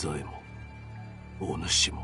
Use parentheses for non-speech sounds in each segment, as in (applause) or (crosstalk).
左衛門お主も。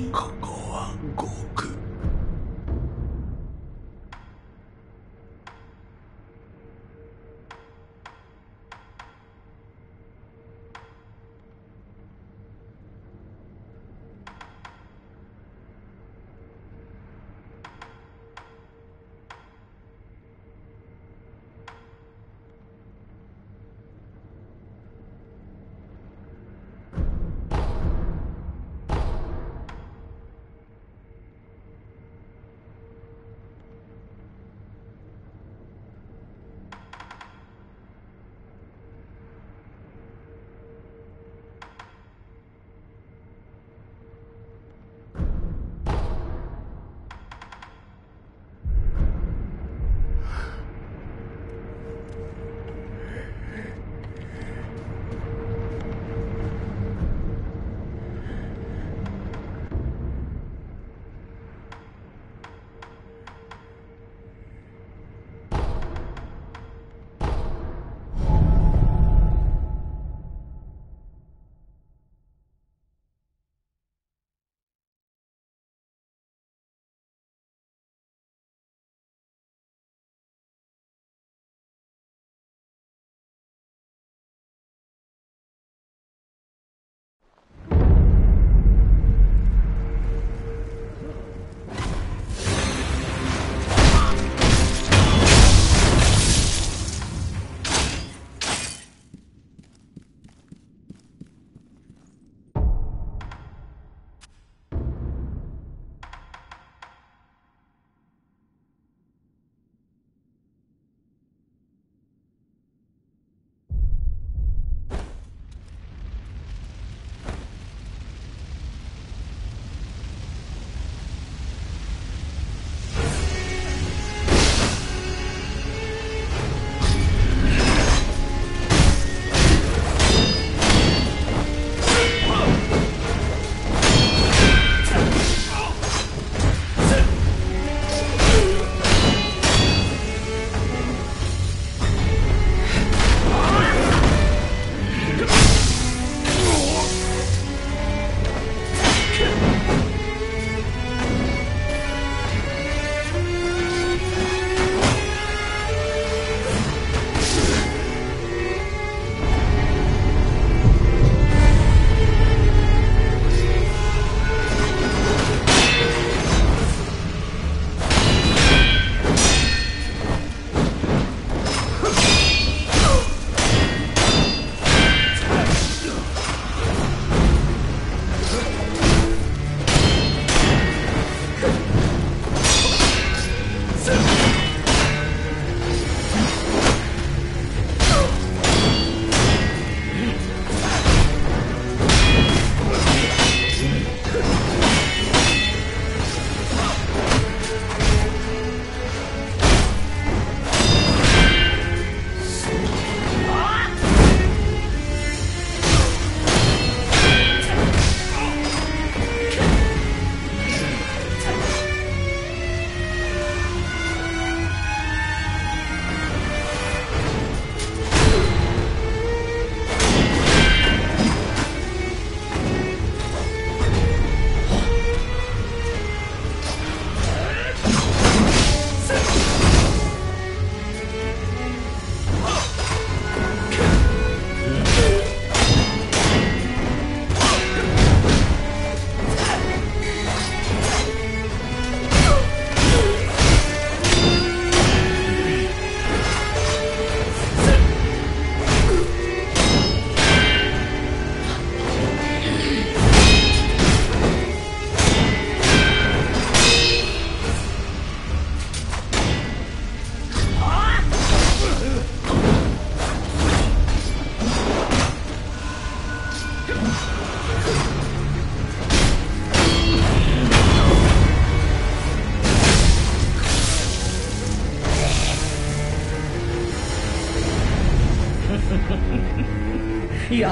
Oh.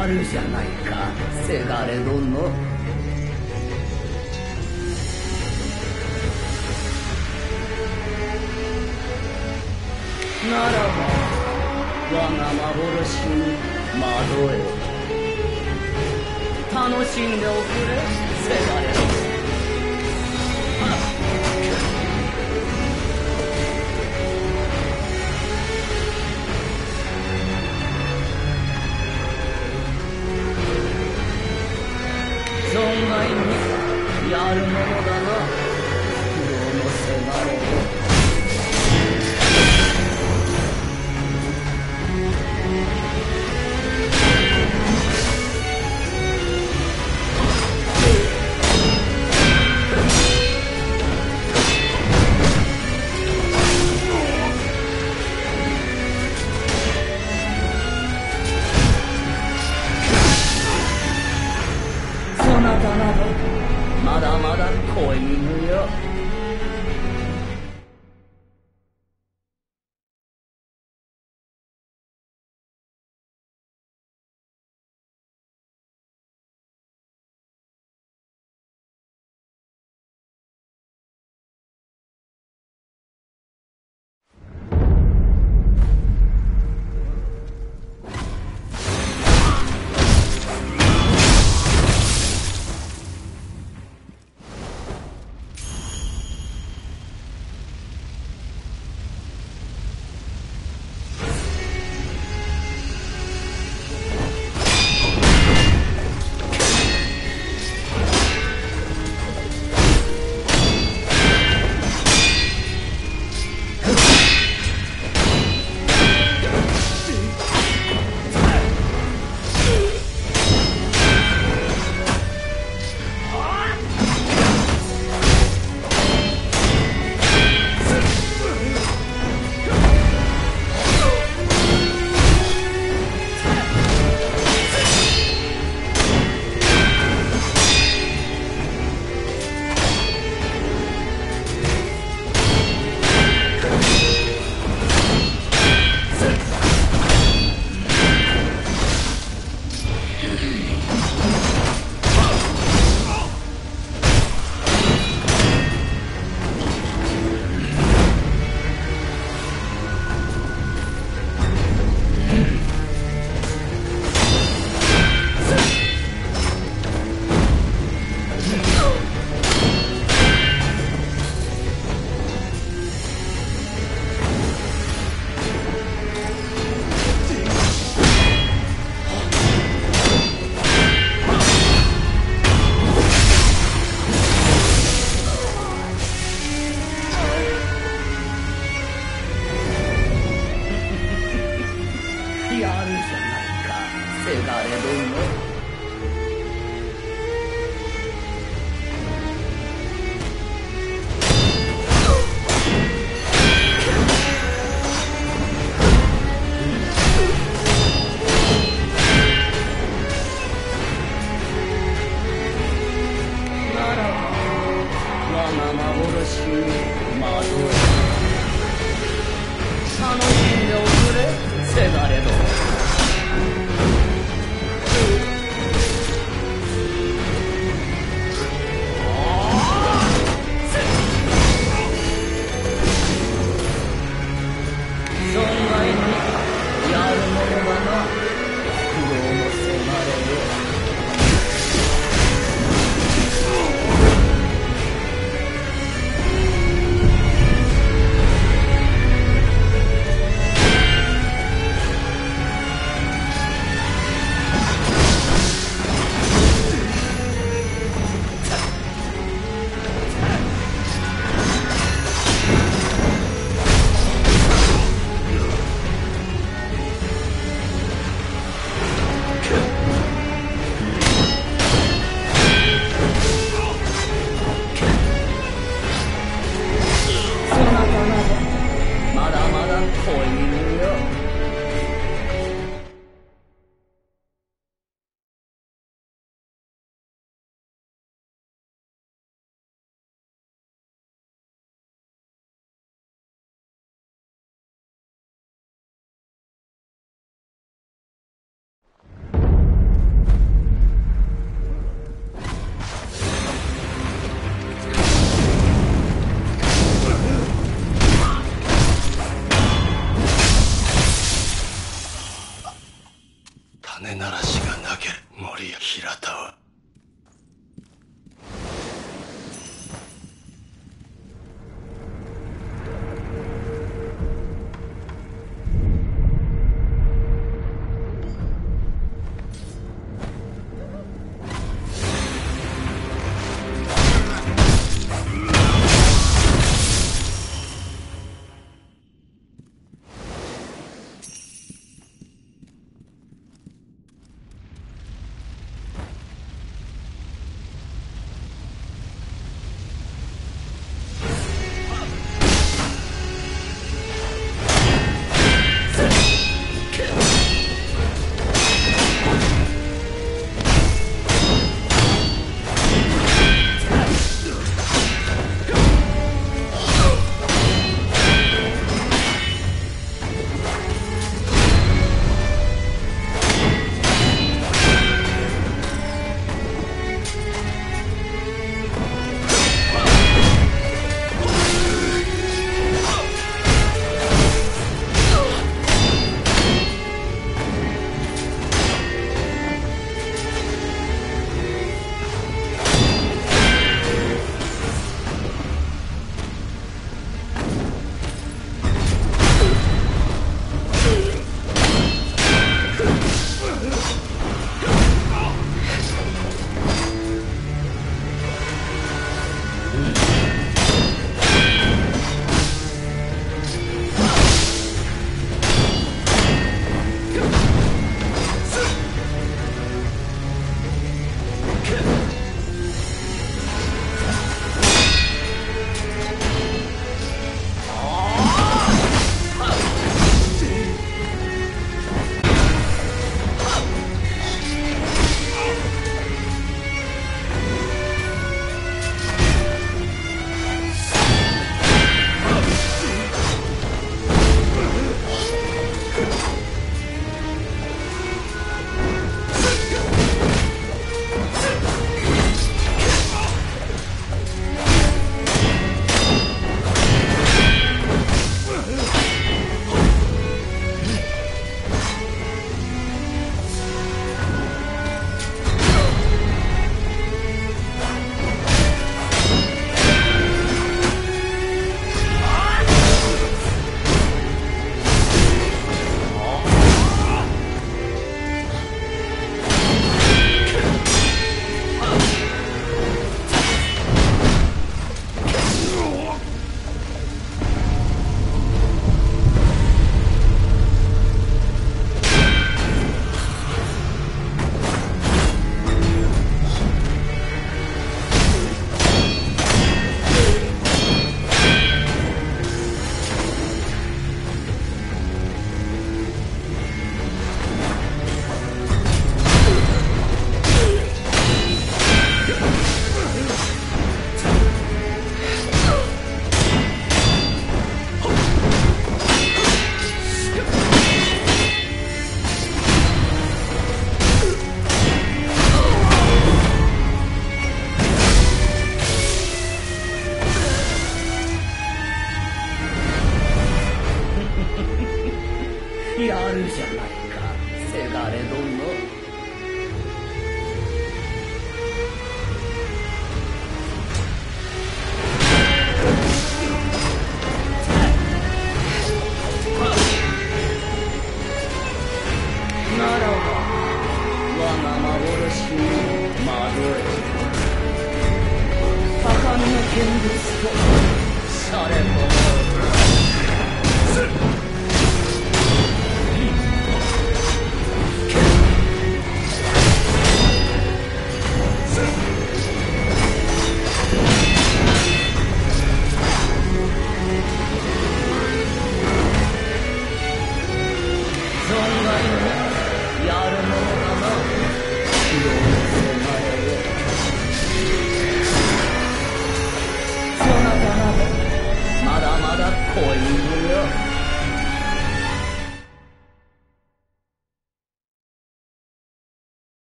やるじゃん。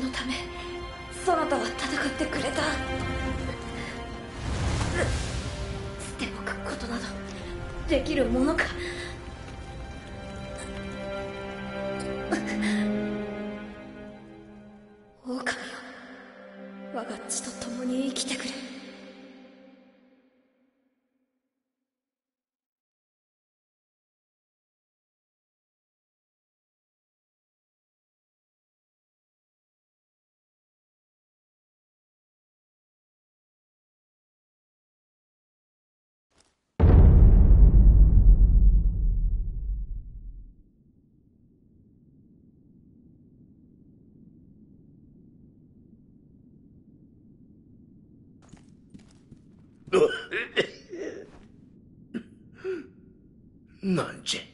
のためそなたは戦ってくれた。捨ておくことなどできるものか (laughs) なんじゃ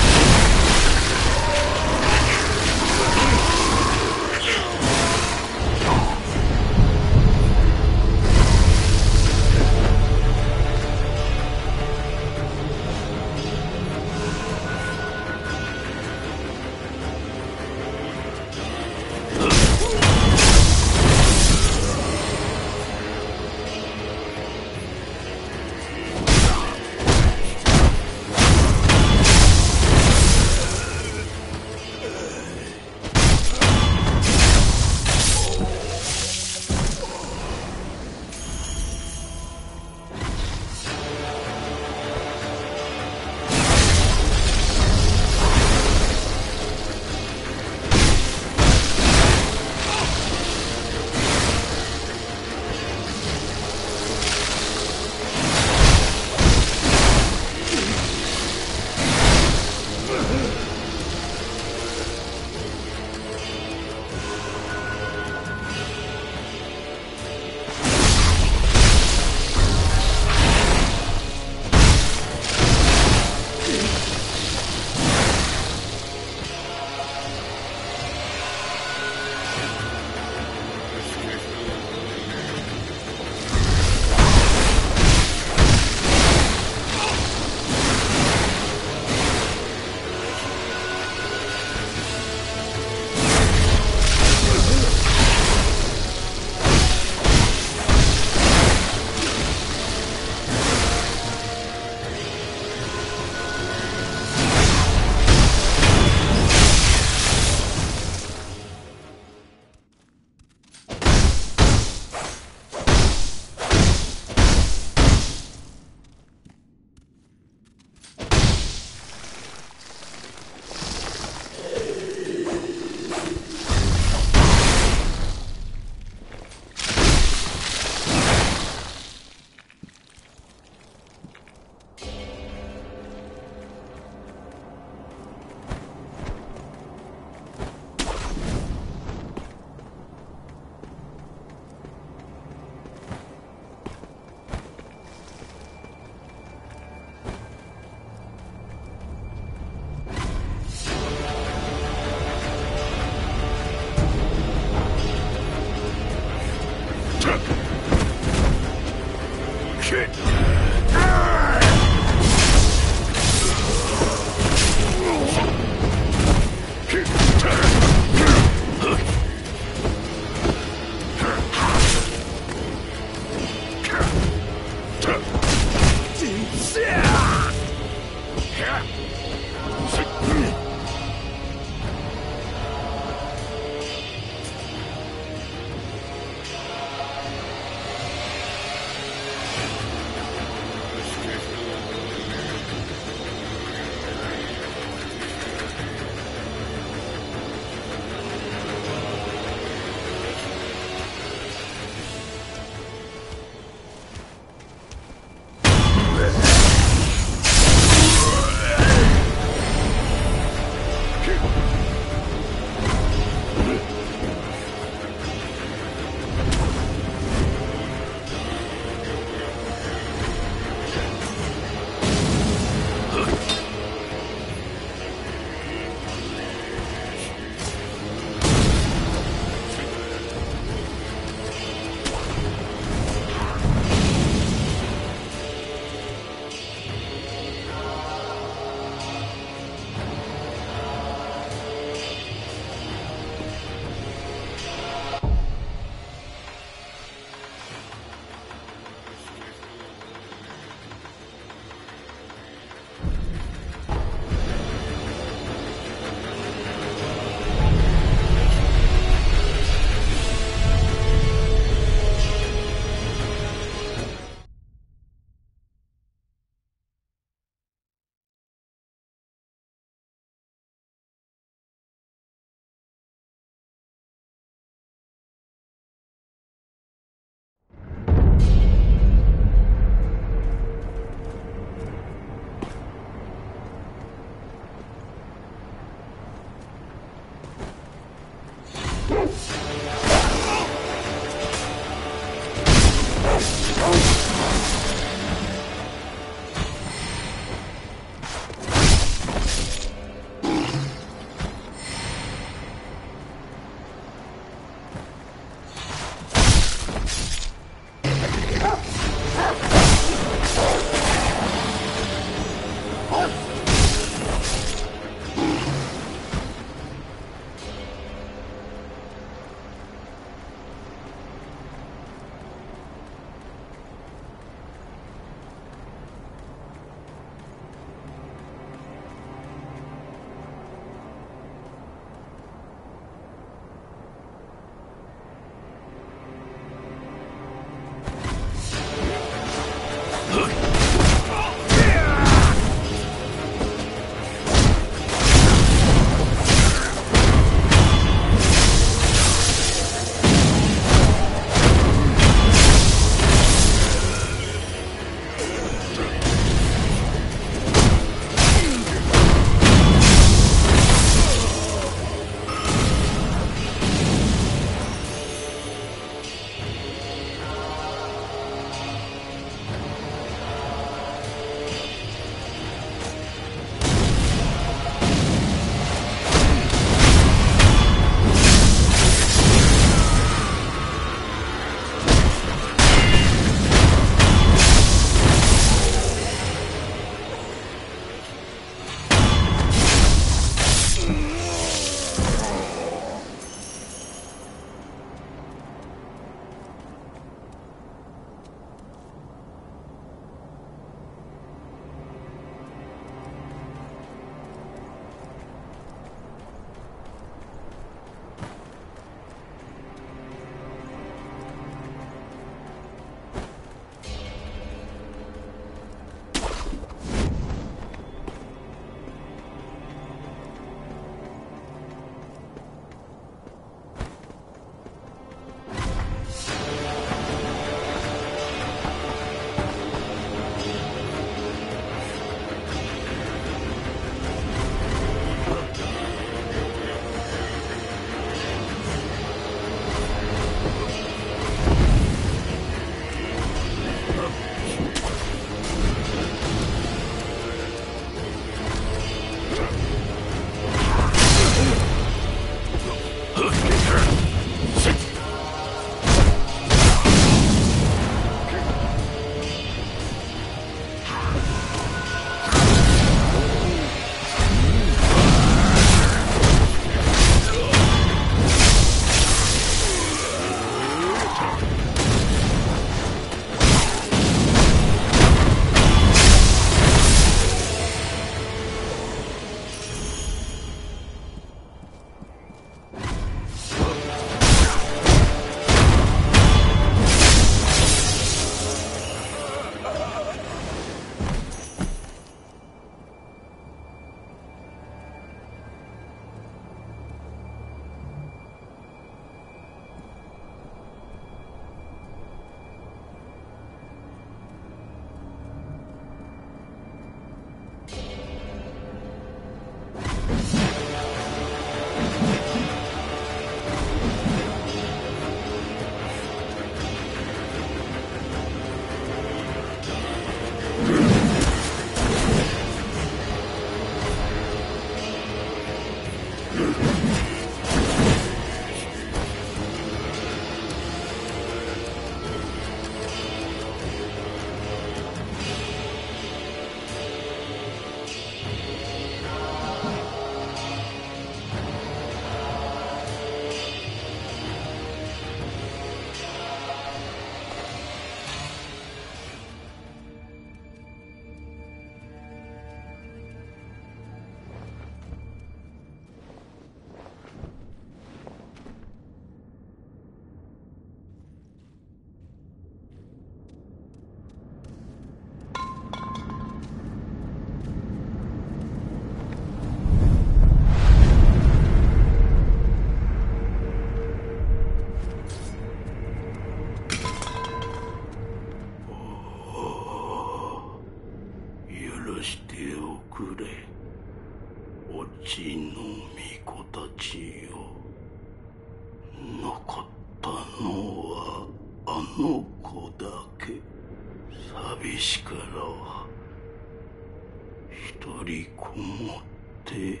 一人こもって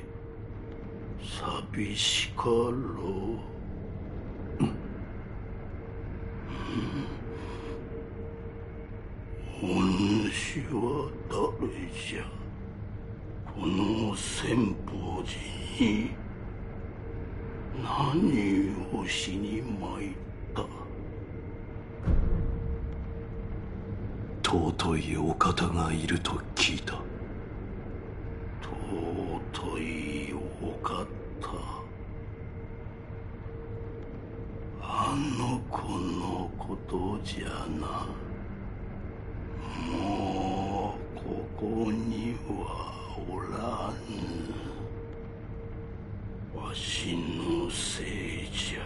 寂しかろう。お主は誰じゃ。この先方寺に何をしに参った。尊いお方がいると聞いた。尊いお方。あの子のことじゃな。もうここにはおらぬ。わしのせいじゃ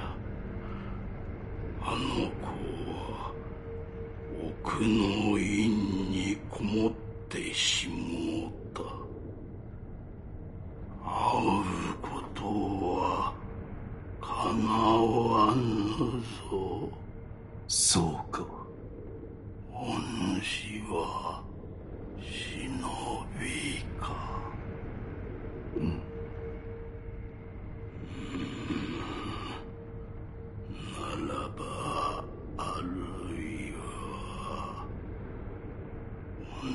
あの子は奥の院にこもってしもうた。会うことはかなわぬぞ。そうか。お主は忍びか。うん。ならばあるいはお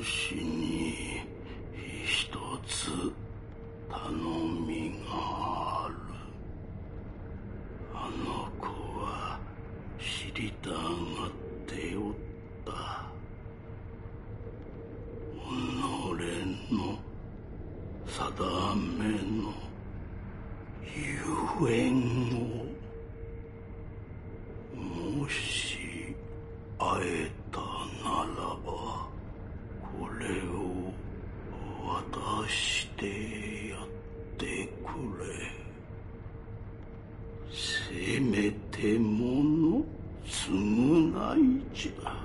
主に一つ頼みがある。あの子は知りたがっておった。己の定めのゆえんを。もし会えたならばこれを渡してやってくれ。せめてもの償いじゃ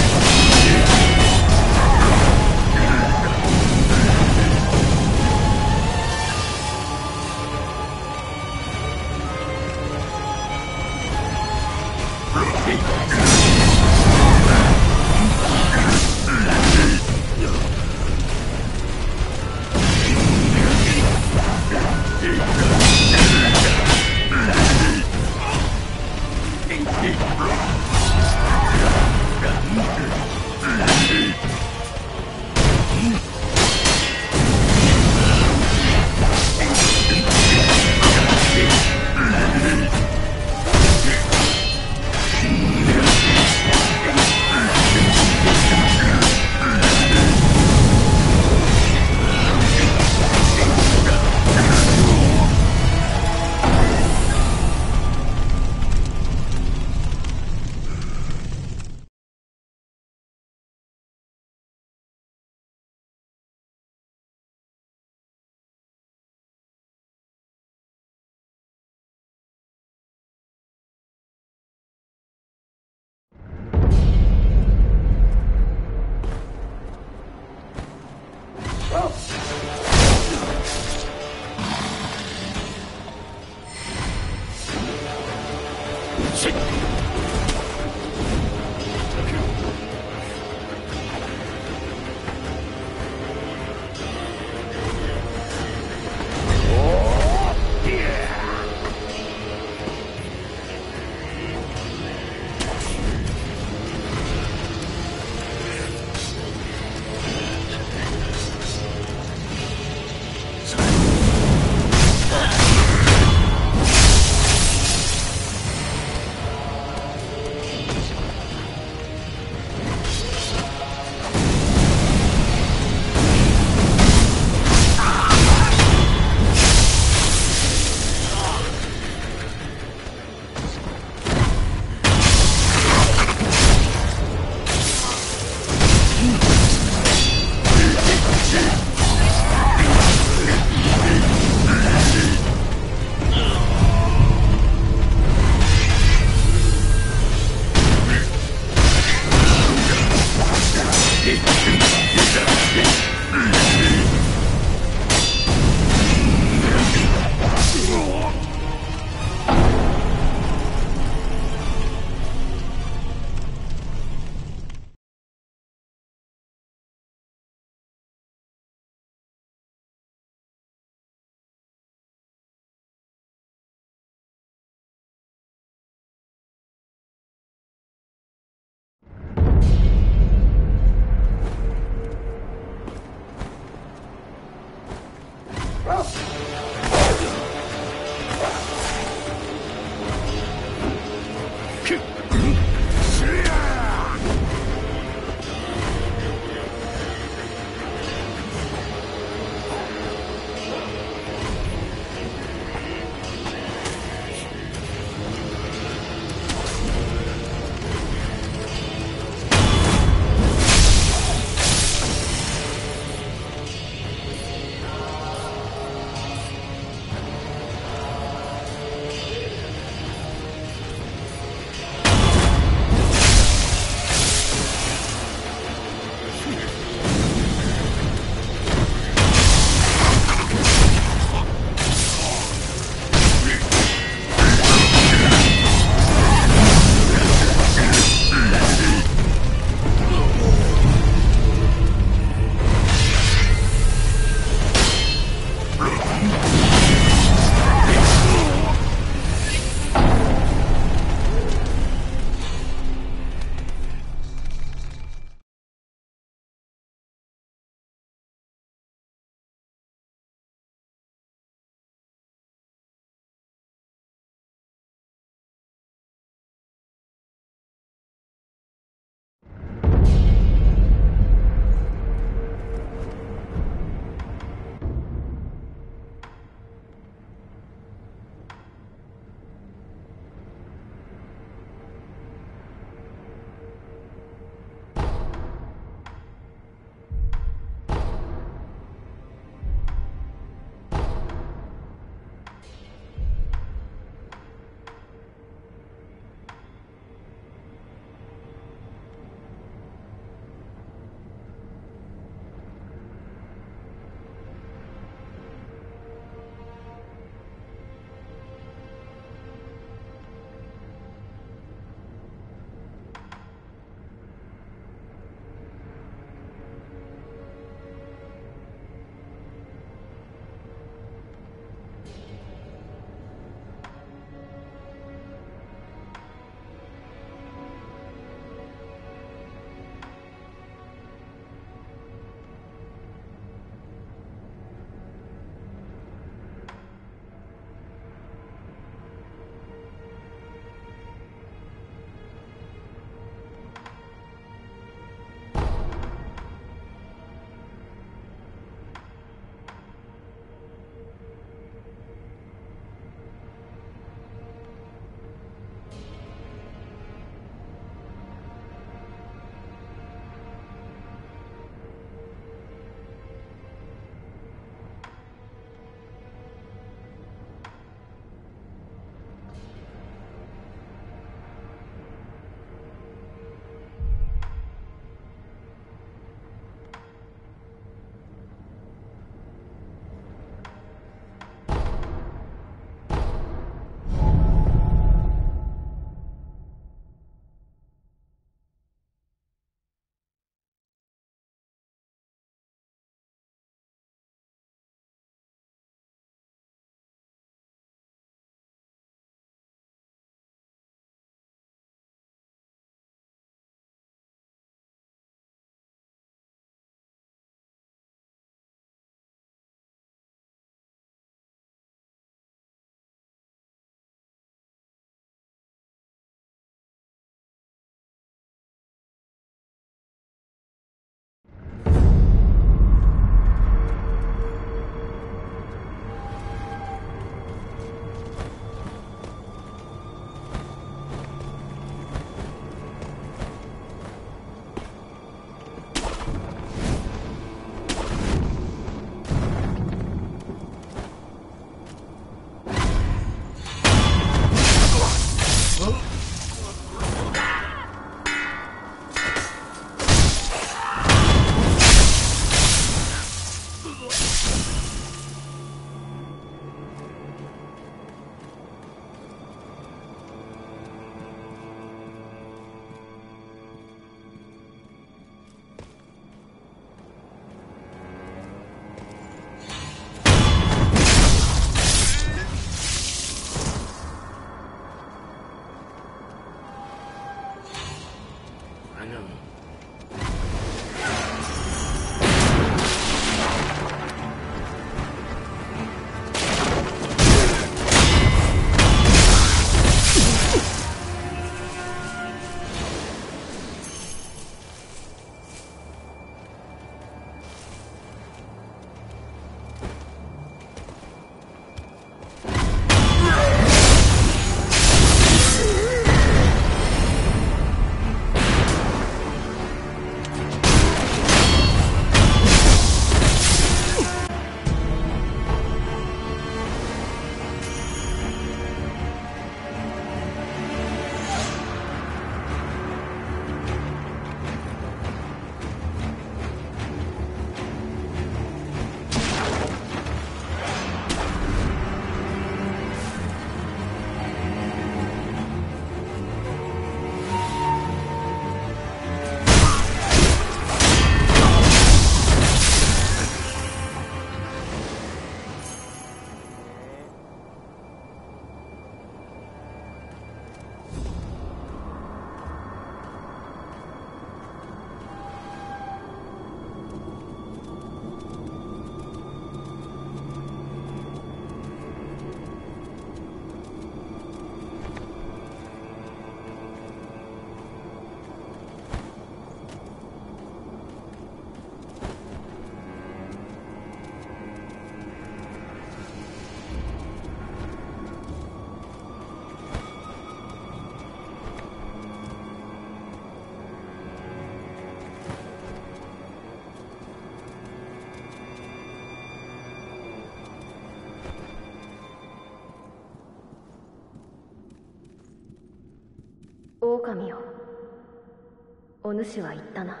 お主は言ったな。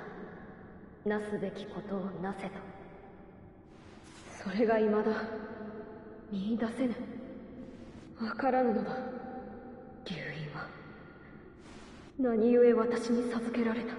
なすべきことをなせと。それがいまだ。見出せぬ。わからぬのだ。竜院は。何故私に授けられた。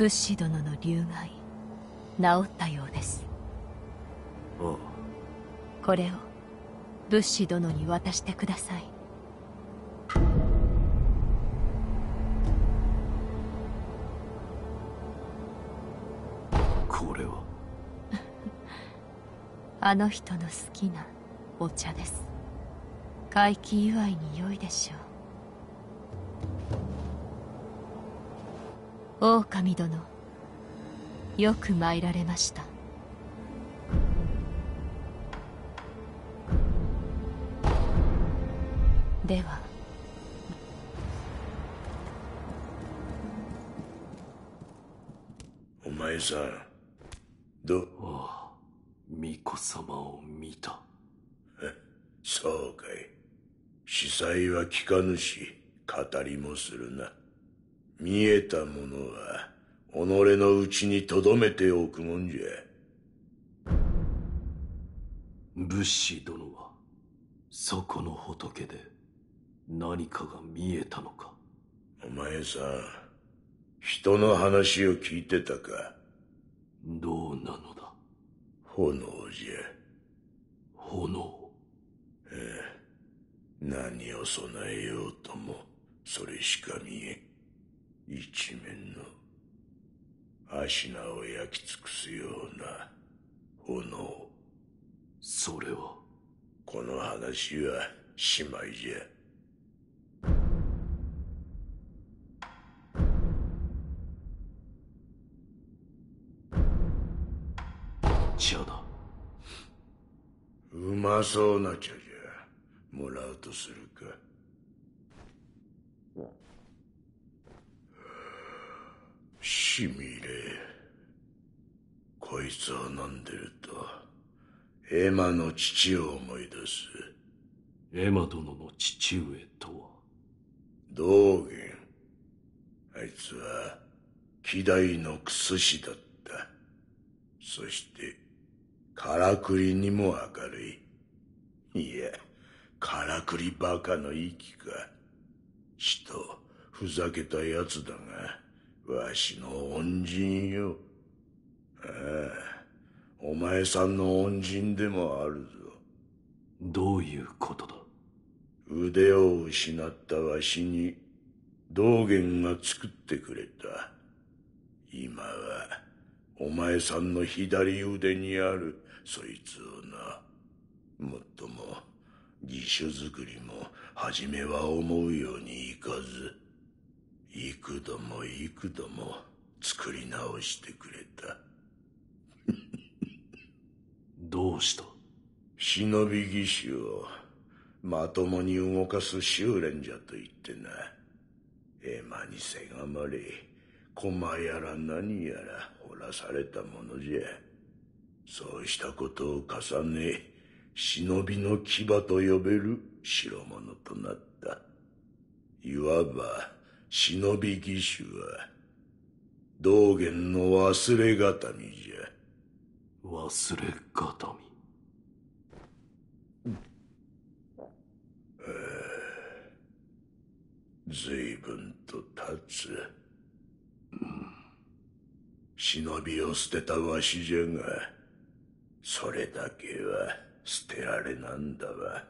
物資殿の流害治ったようです。ああこれを物資殿に渡してください。これは (laughs) あの人の好きなお茶です。回帰祝いに良いでしょう狼殿。よく参られました。では。お前さんどああ巫女様を見た。そうかい。司祭は聞かぬし語りもするな見えたものは己のうちに留めておくもんじゃ。武士殿はそこの仏で何かが見えたのか。お前さん人の話を聞いてたか？どうなのだ？炎じゃ。炎？ええ。何を備えようともそれしか見えん一面の足名を焼き尽くすような炎それはこの話は姉妹じゃ。茶だうまそうな茶じゃ。もらうとするかしみれ。こいつを飲んでると。エマの父を思い出す。エマ殿の父上とは。道元。あいつは希代のクス師だった。そしてからくりにも明るい。いやからくりバカの息か。ちとふざけたやつだがわしの恩人よ。ああお前さんの恩人でもあるぞ。どういうことだ？腕を失ったわしに道元が作ってくれた。今はお前さんの左腕にあるそいつをなもっとも義手作りも初めは思うようにいかず幾度も幾度も作り直してくれた。(laughs) どうした？忍び義手をまともに動かす修練じゃと言ってな。エマにせがまれ駒やら何やら掘らされたものじゃ。そうしたことを重ね忍びの牙と呼べる代物となった。いわば忍び義手は道元の忘れがたみじゃ。忘れがたみ随分と経つ、忍びを捨てたわしじゃがそれだけは捨てられなんだわ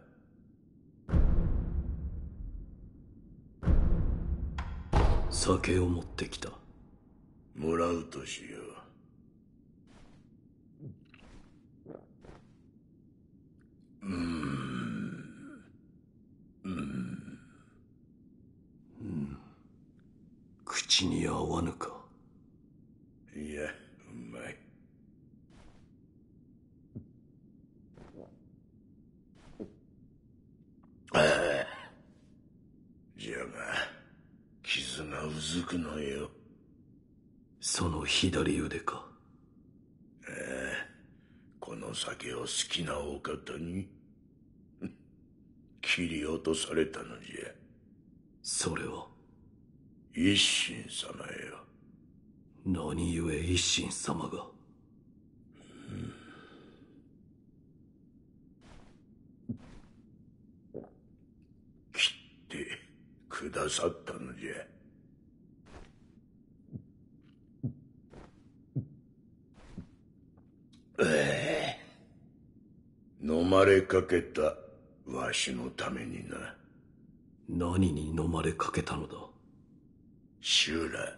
酒を持ってきた。もらうとしよう。うーん。うん。口に合わぬかいやうまいああじゃがくのよ。その左腕か。この酒を好きなお方に？(laughs) 切り落とされたのじゃ。それは？一心様よ。何故一心様が？切ってくださったのじゃれかけたわしのためにな。何に飲まれかけたのだ？修羅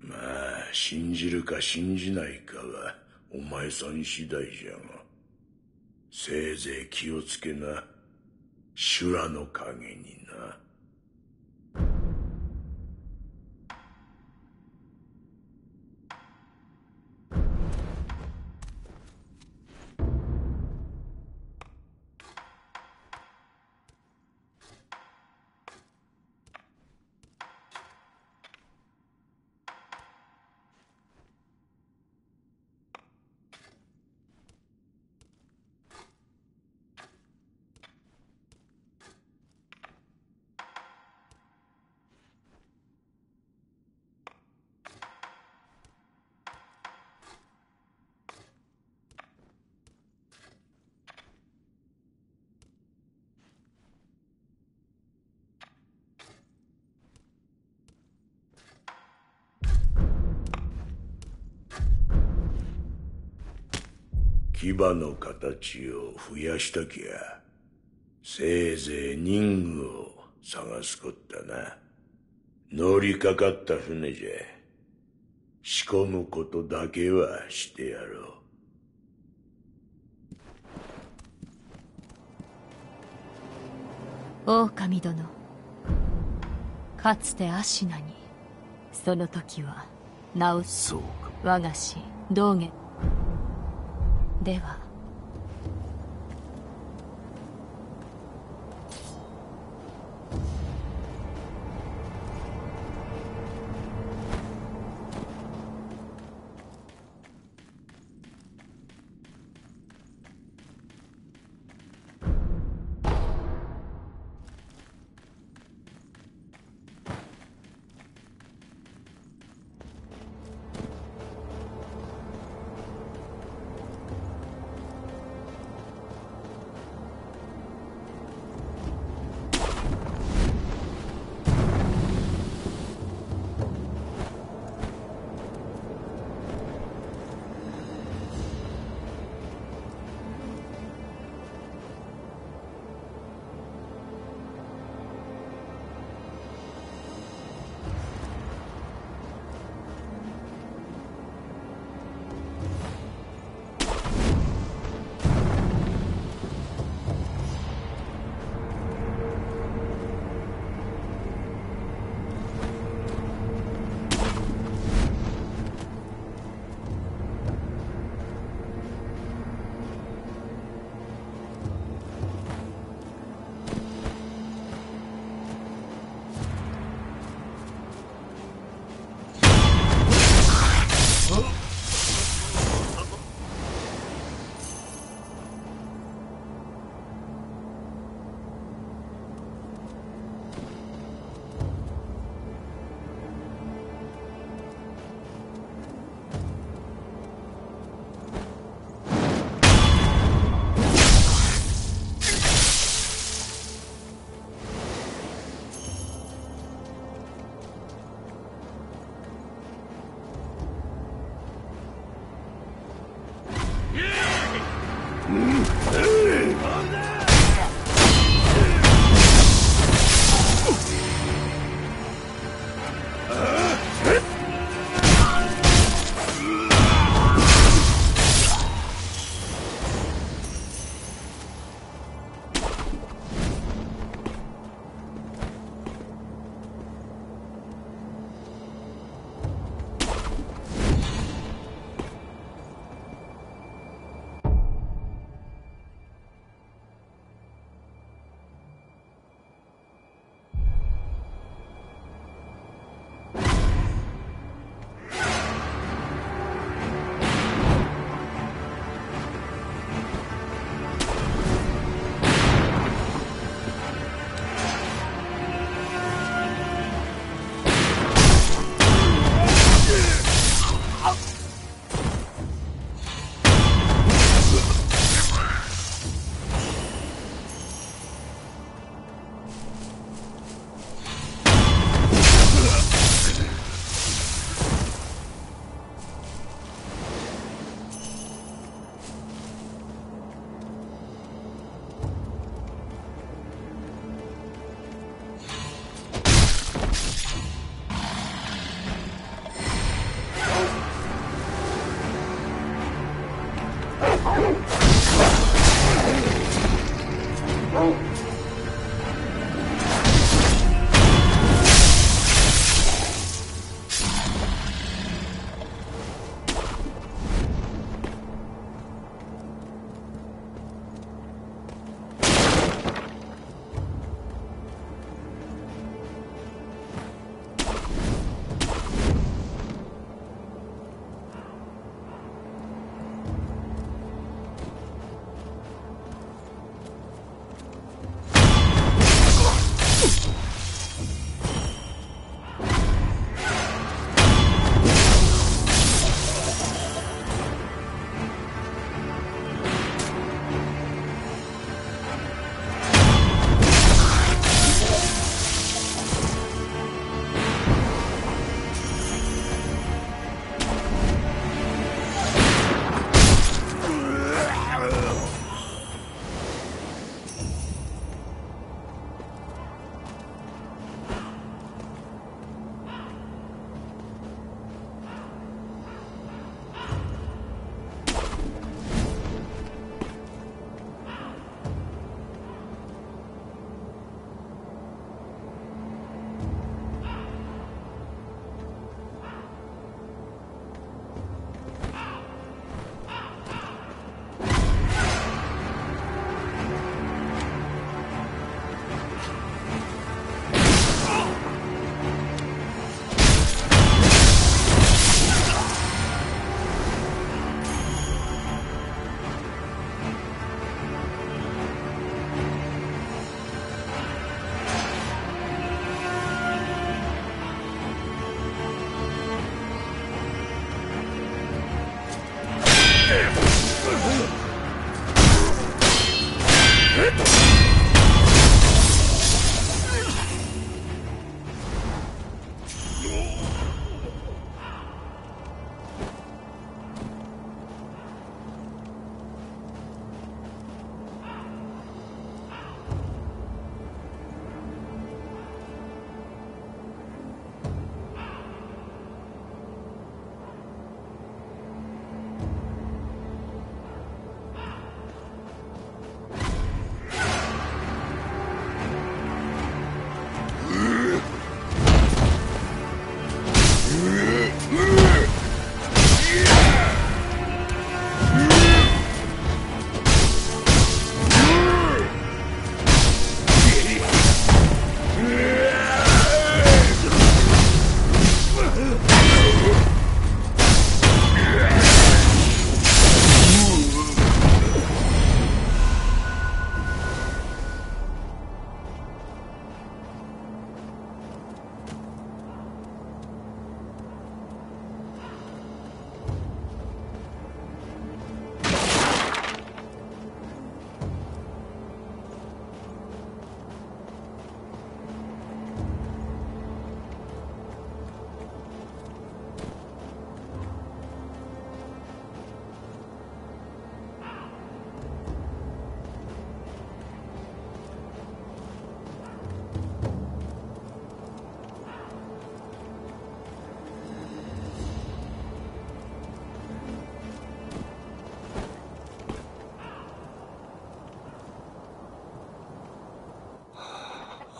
まあ信じるか信じないかはお前さん次第じゃが。せいぜい気をつけな。修羅の影にな牙の形を増やしたきゃせいぜい人具を探すこったな。乗りかかった船じゃ仕込むことだけはしてやろう。狼殿かつてアシナにその時は名をそうか。我が師道元では。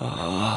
あ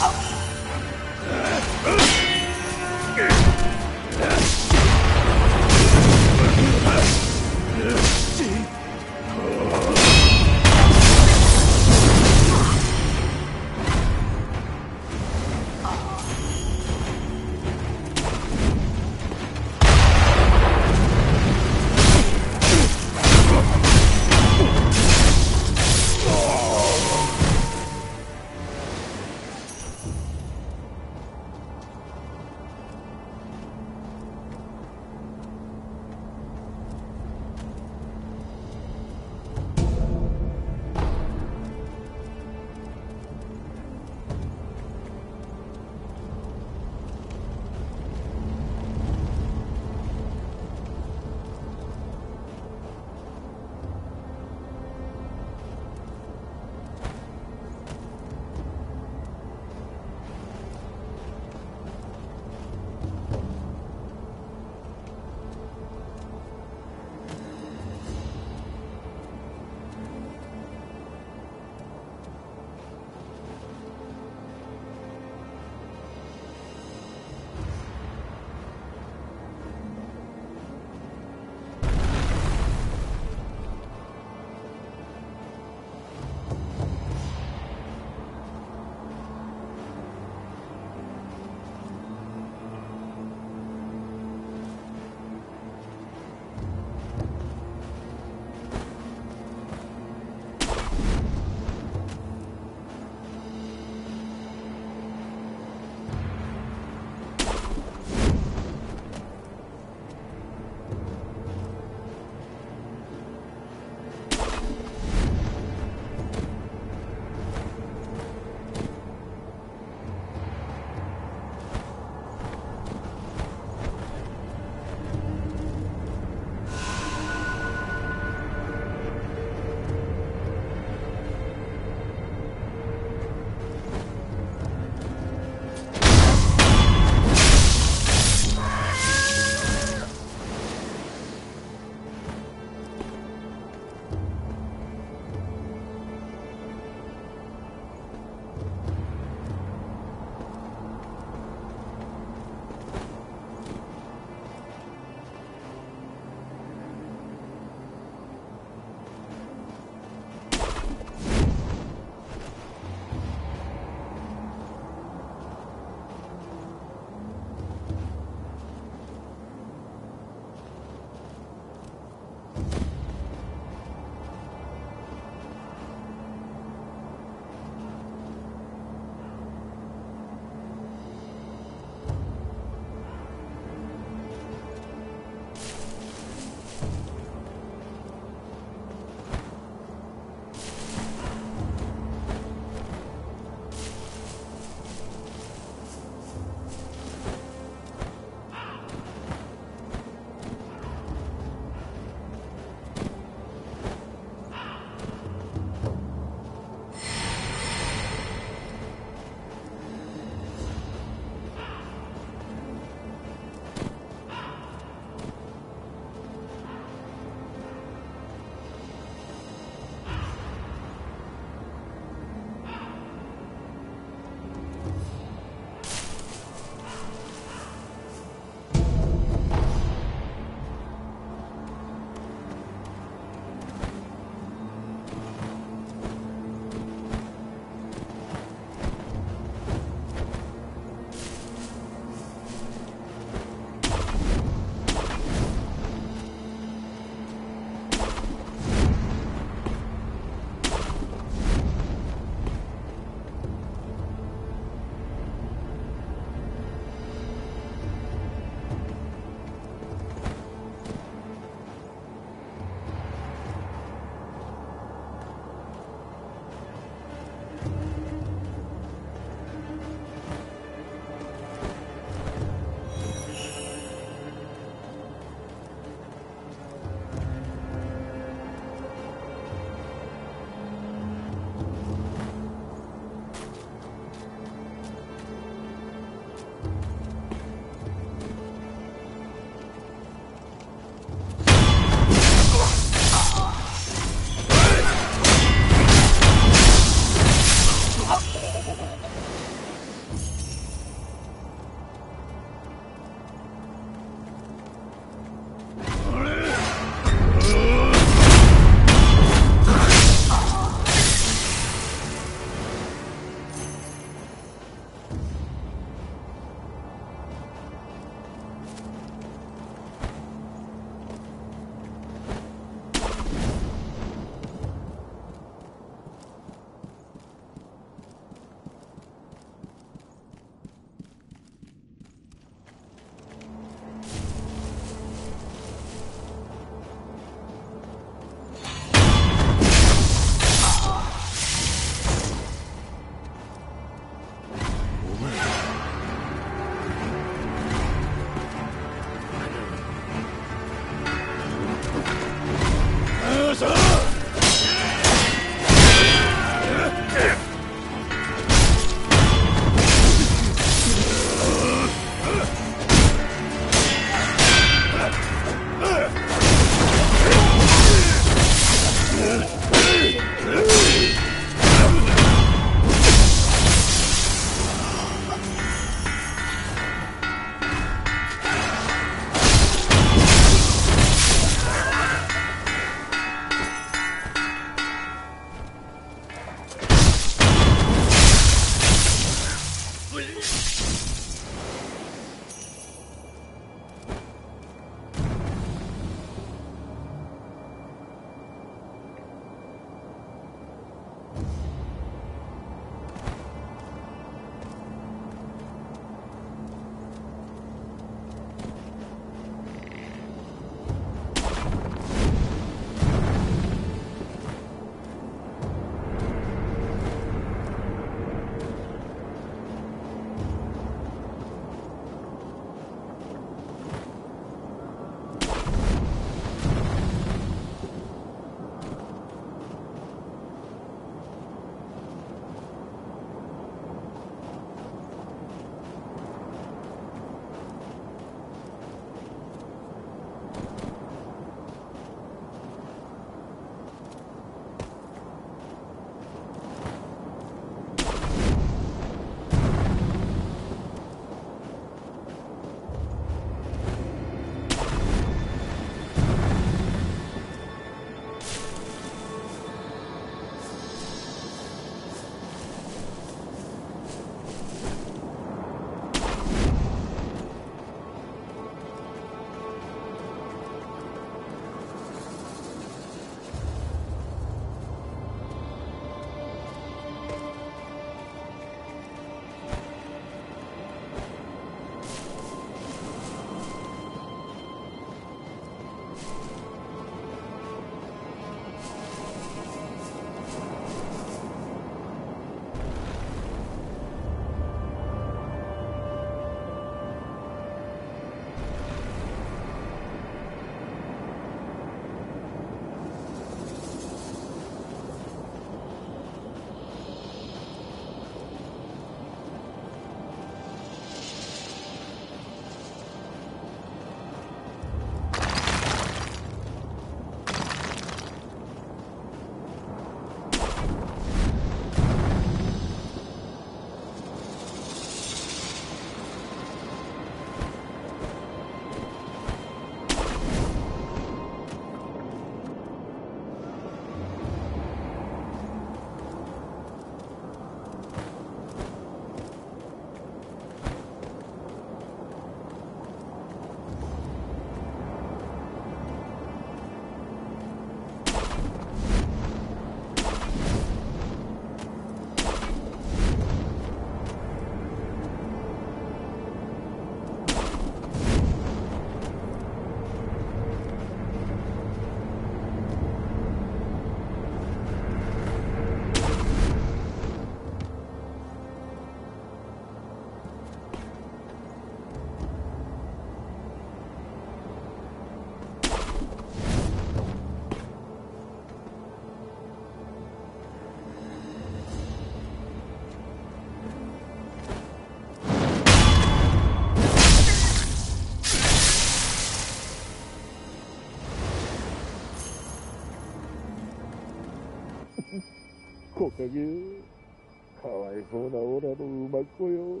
かわいそうなオラの馬子よ。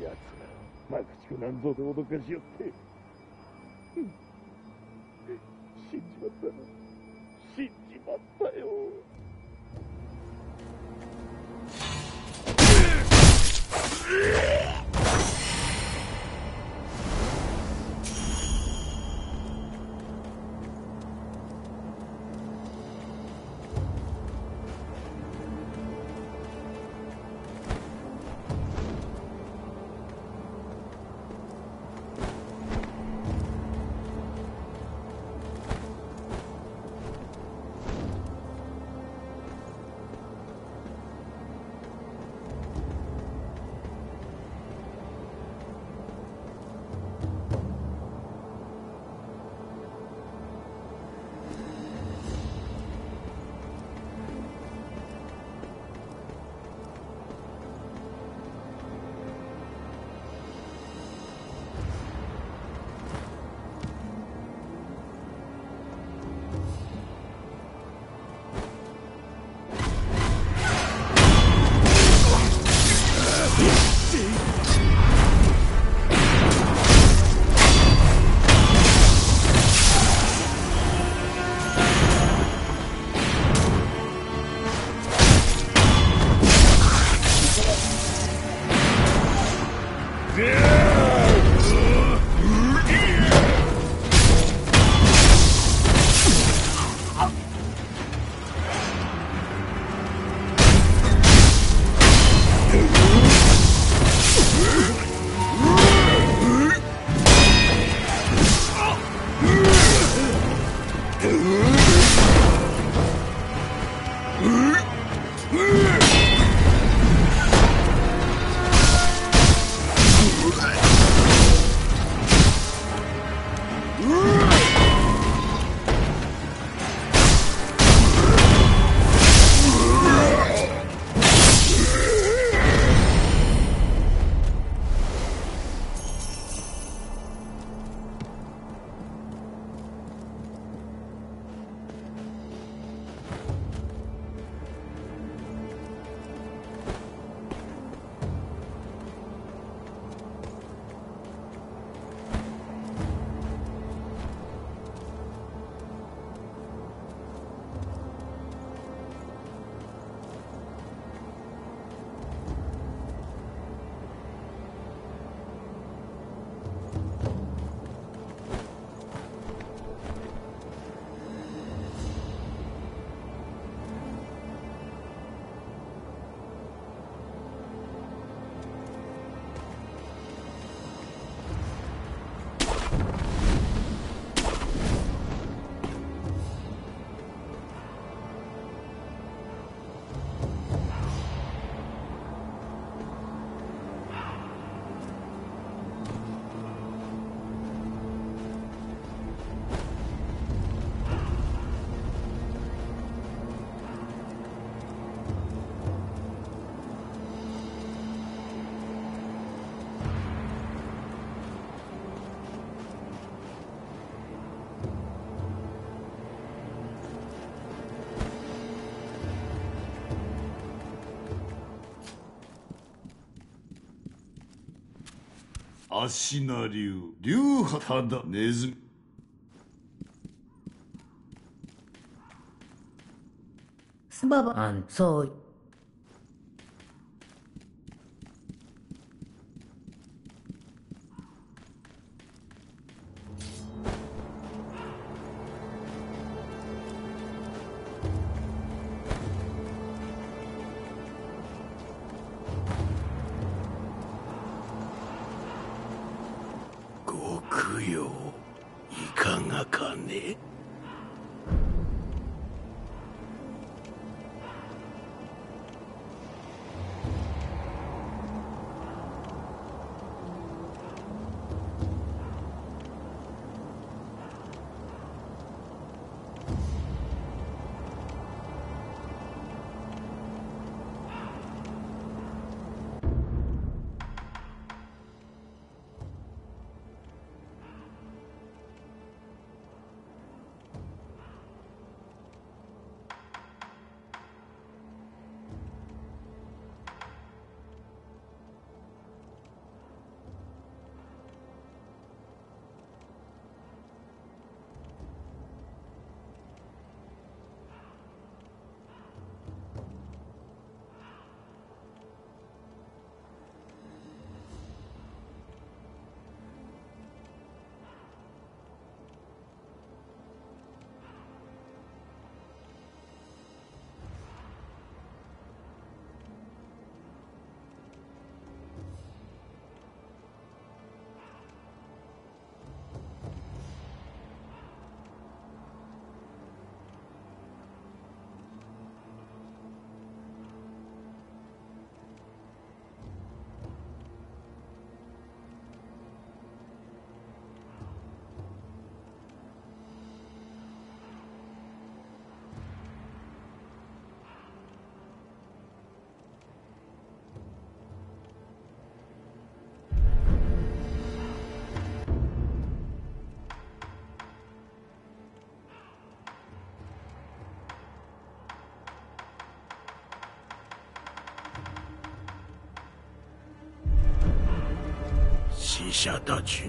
奴らマクチクなんぞで脅かしよって。うん。死んじまった死んじまった。よ足名流流派だネズミスババンそう死者たち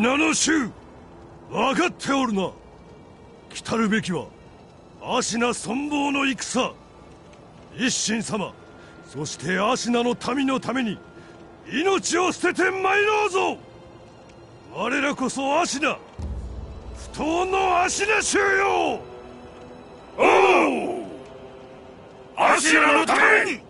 皆の衆分かっておるな。来たるべきは芦名存亡の戦一心様そして芦名の民のために命を捨てて参ろうぞ。我らこそ芦名不当の芦名衆よおう。芦名のために。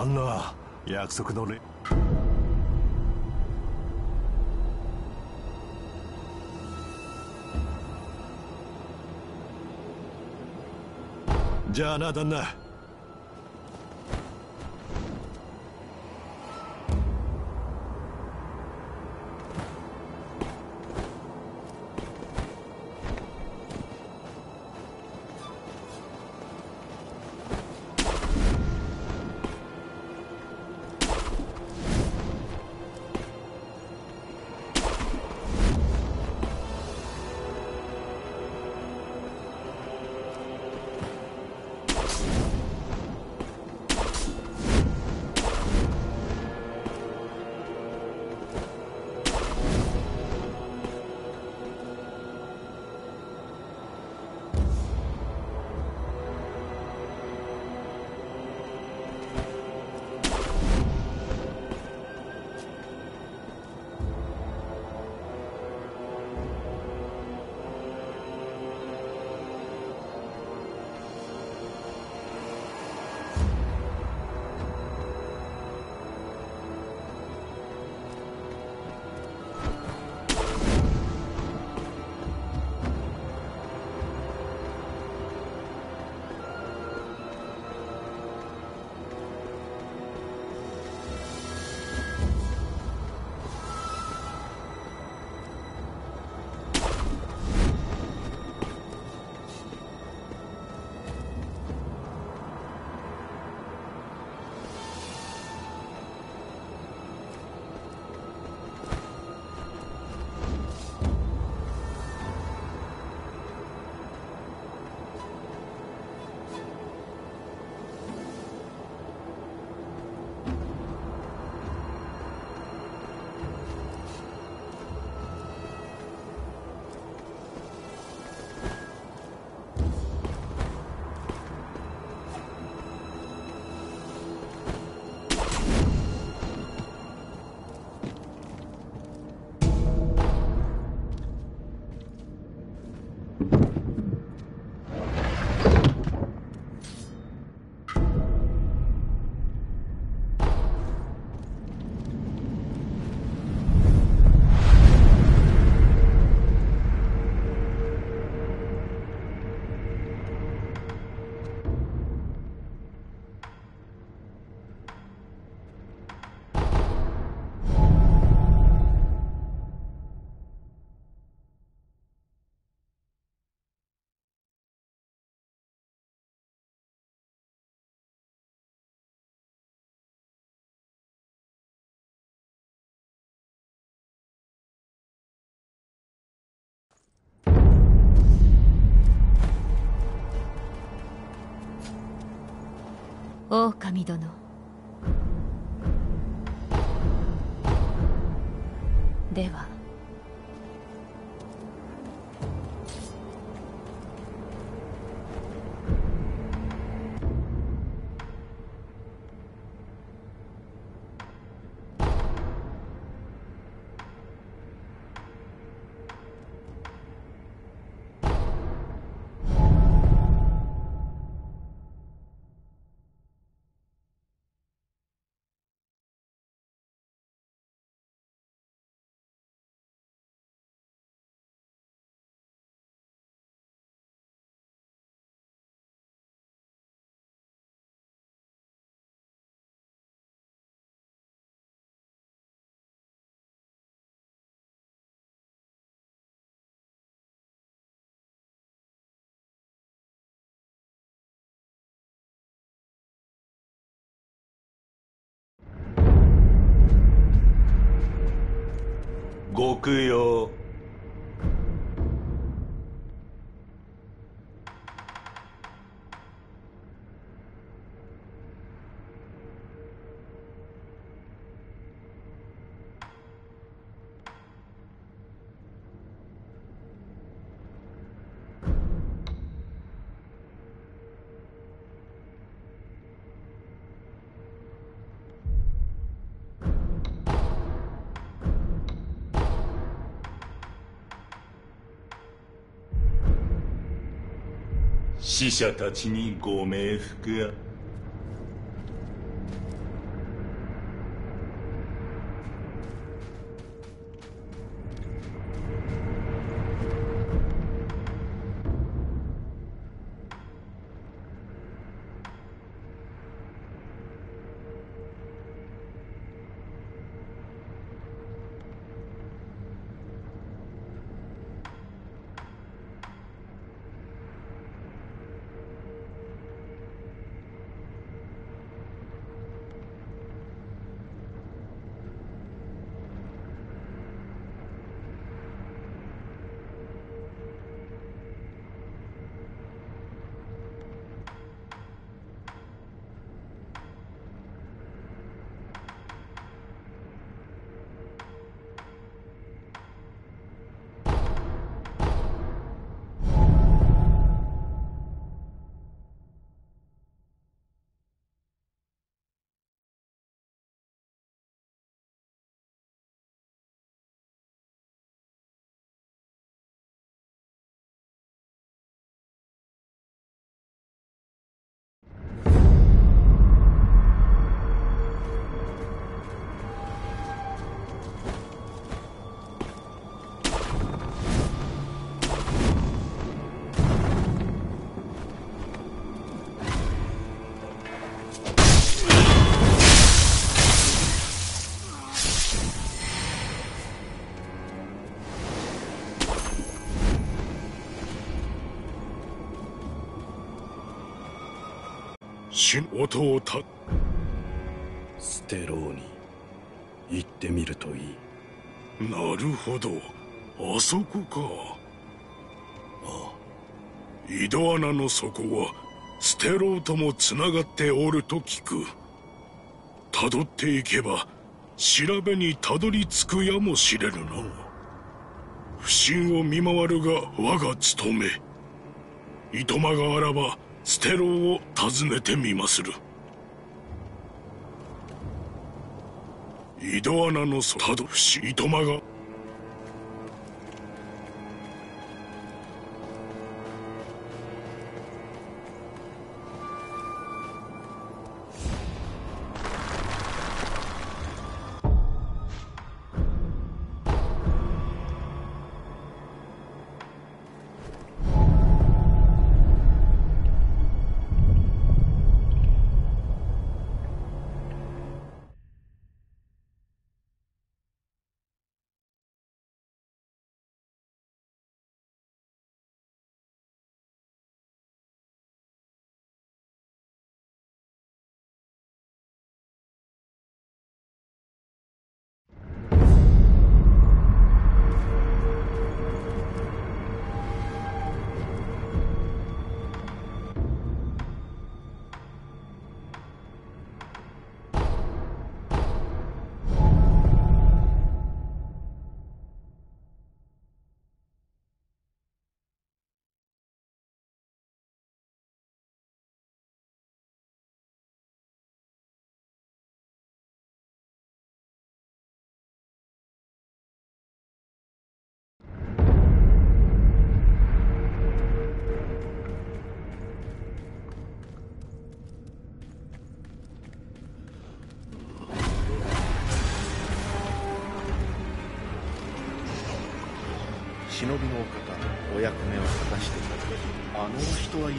あんな約束の礼じゃあな旦那。神殿極用死者たちにご冥福し音をたステローに行ってみるといい。なるほど。あそこか。ああ。井戸穴の底はステローともつながっておると聞く。辿っていけば調べにたどり着くやもしれぬな。不審を見回るが我が務め。糸間があらばステローを訪ねてみまする。井戸穴の底たど不審糸間が忍びのお方お役目を果たしていたあの人は今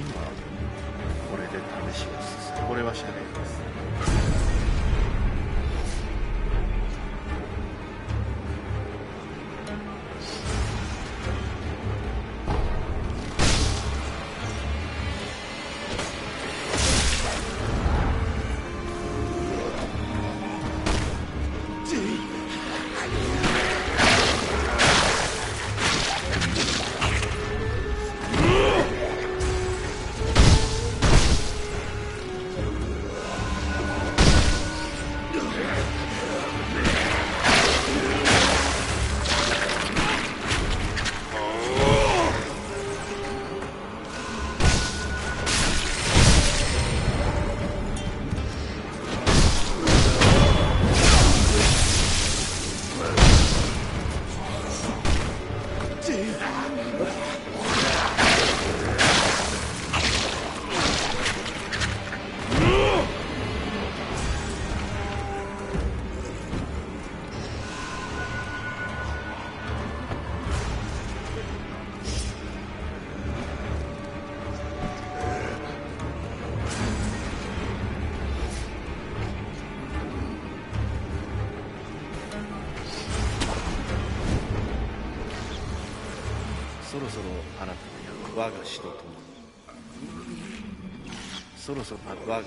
そろそろ我が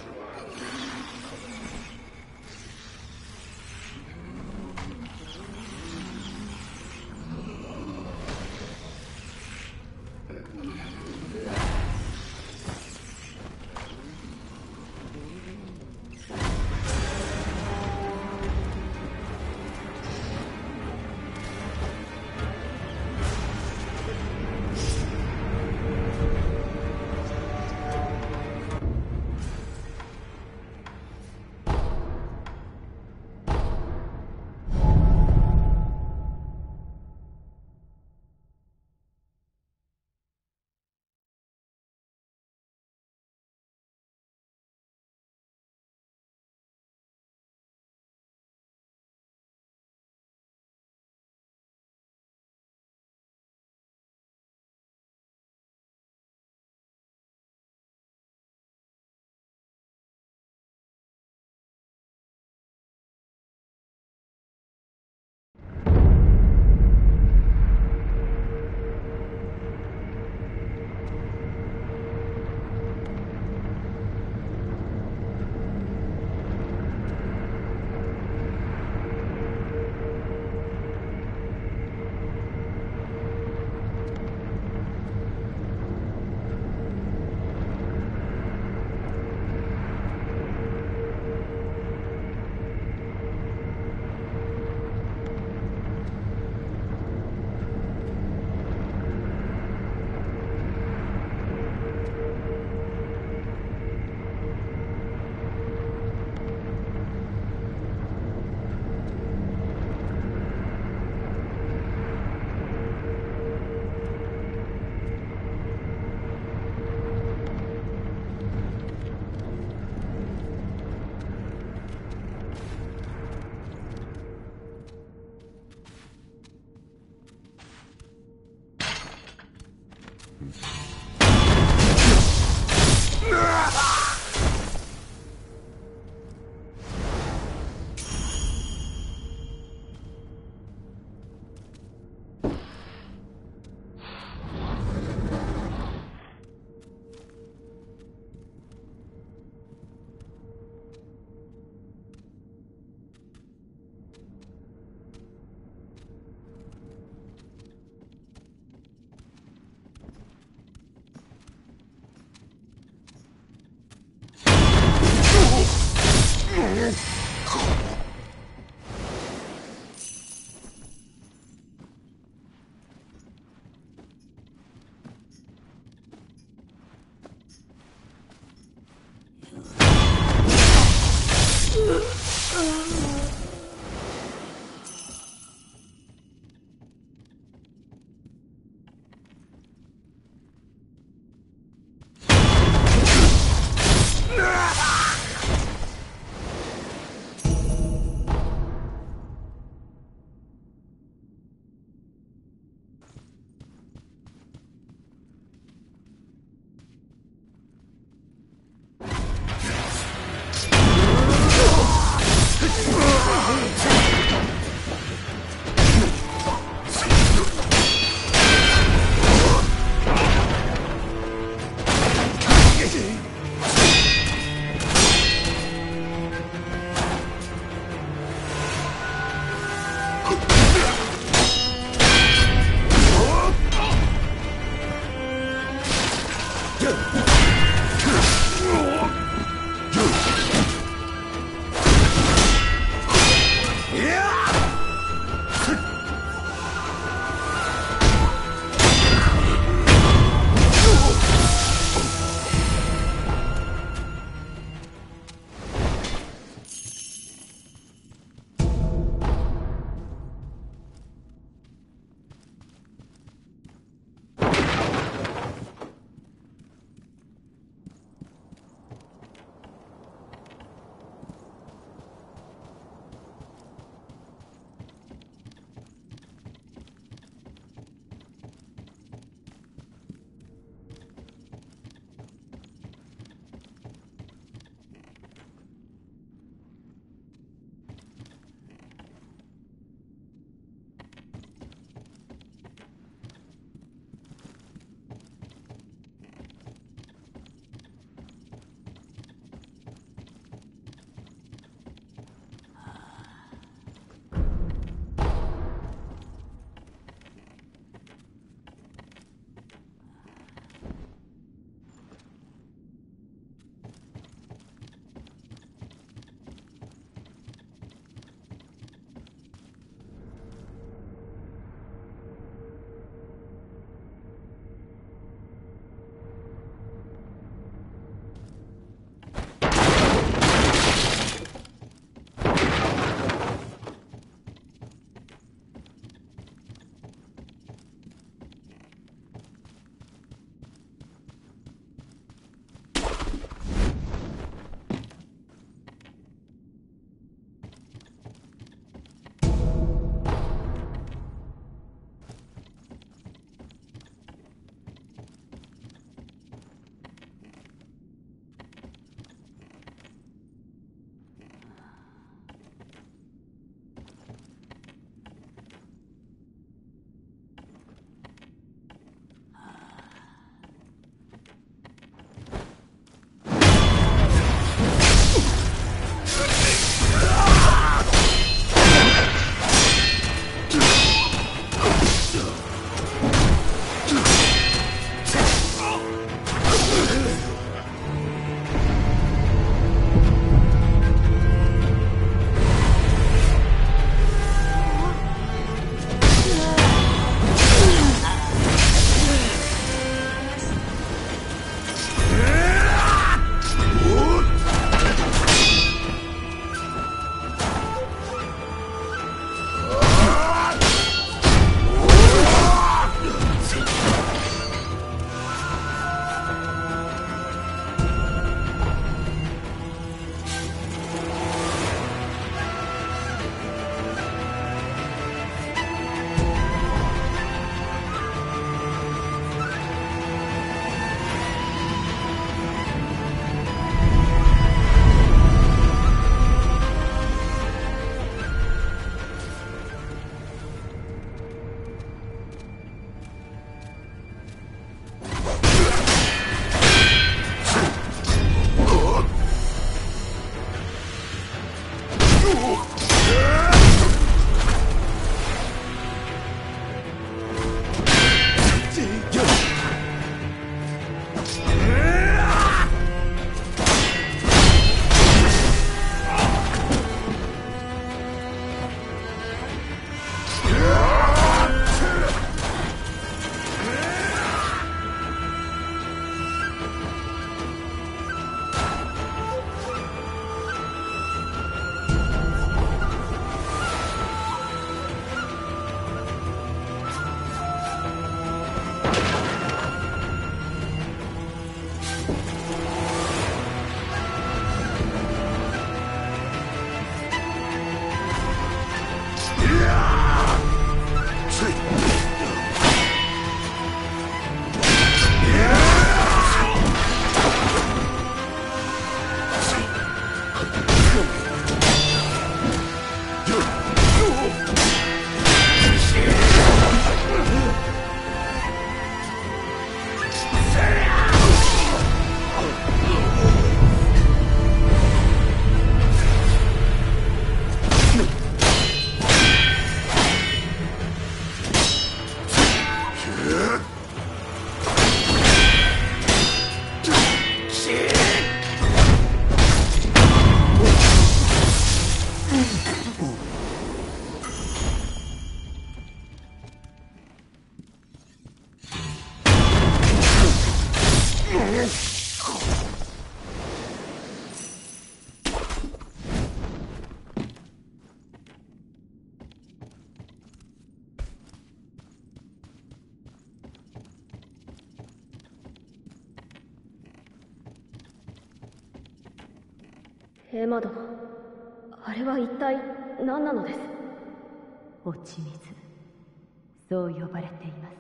れています。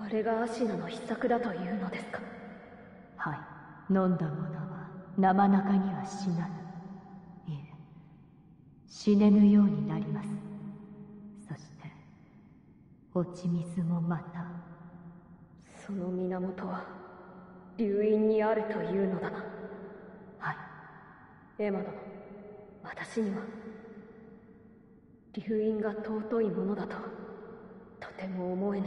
あれがアシナの秘策だというのですか？はい。飲んだ者は生中には死なぬ。いえ死ねぬようになります。そして落ち水もまた。その源は流院にあるというのだな。はい。エマ殿私には流院が尊いものだととても思えぬ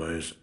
almost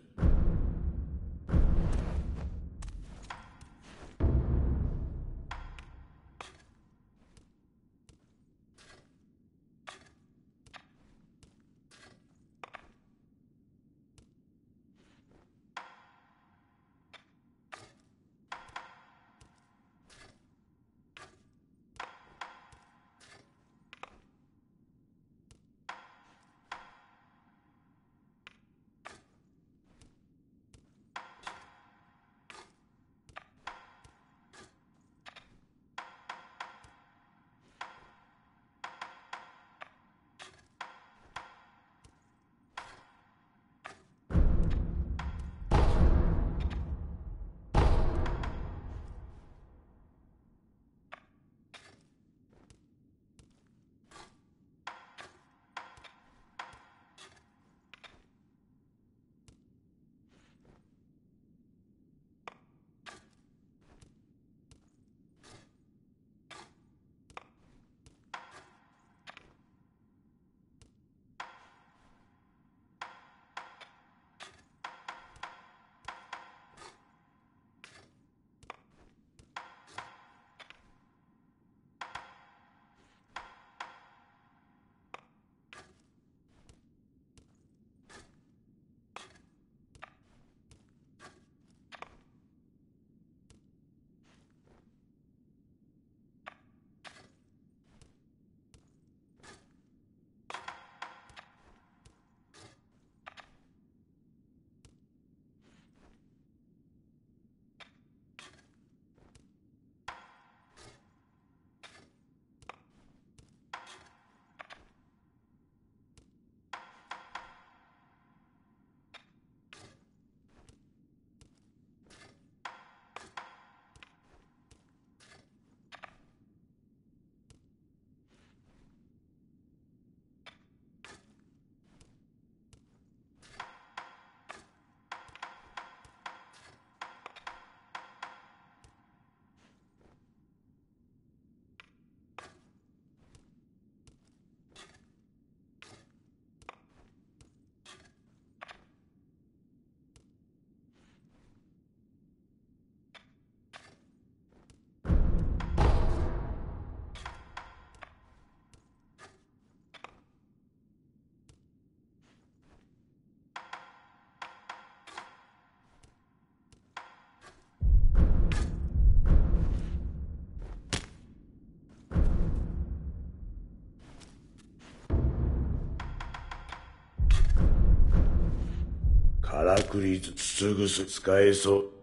確率つつぐす使えそう。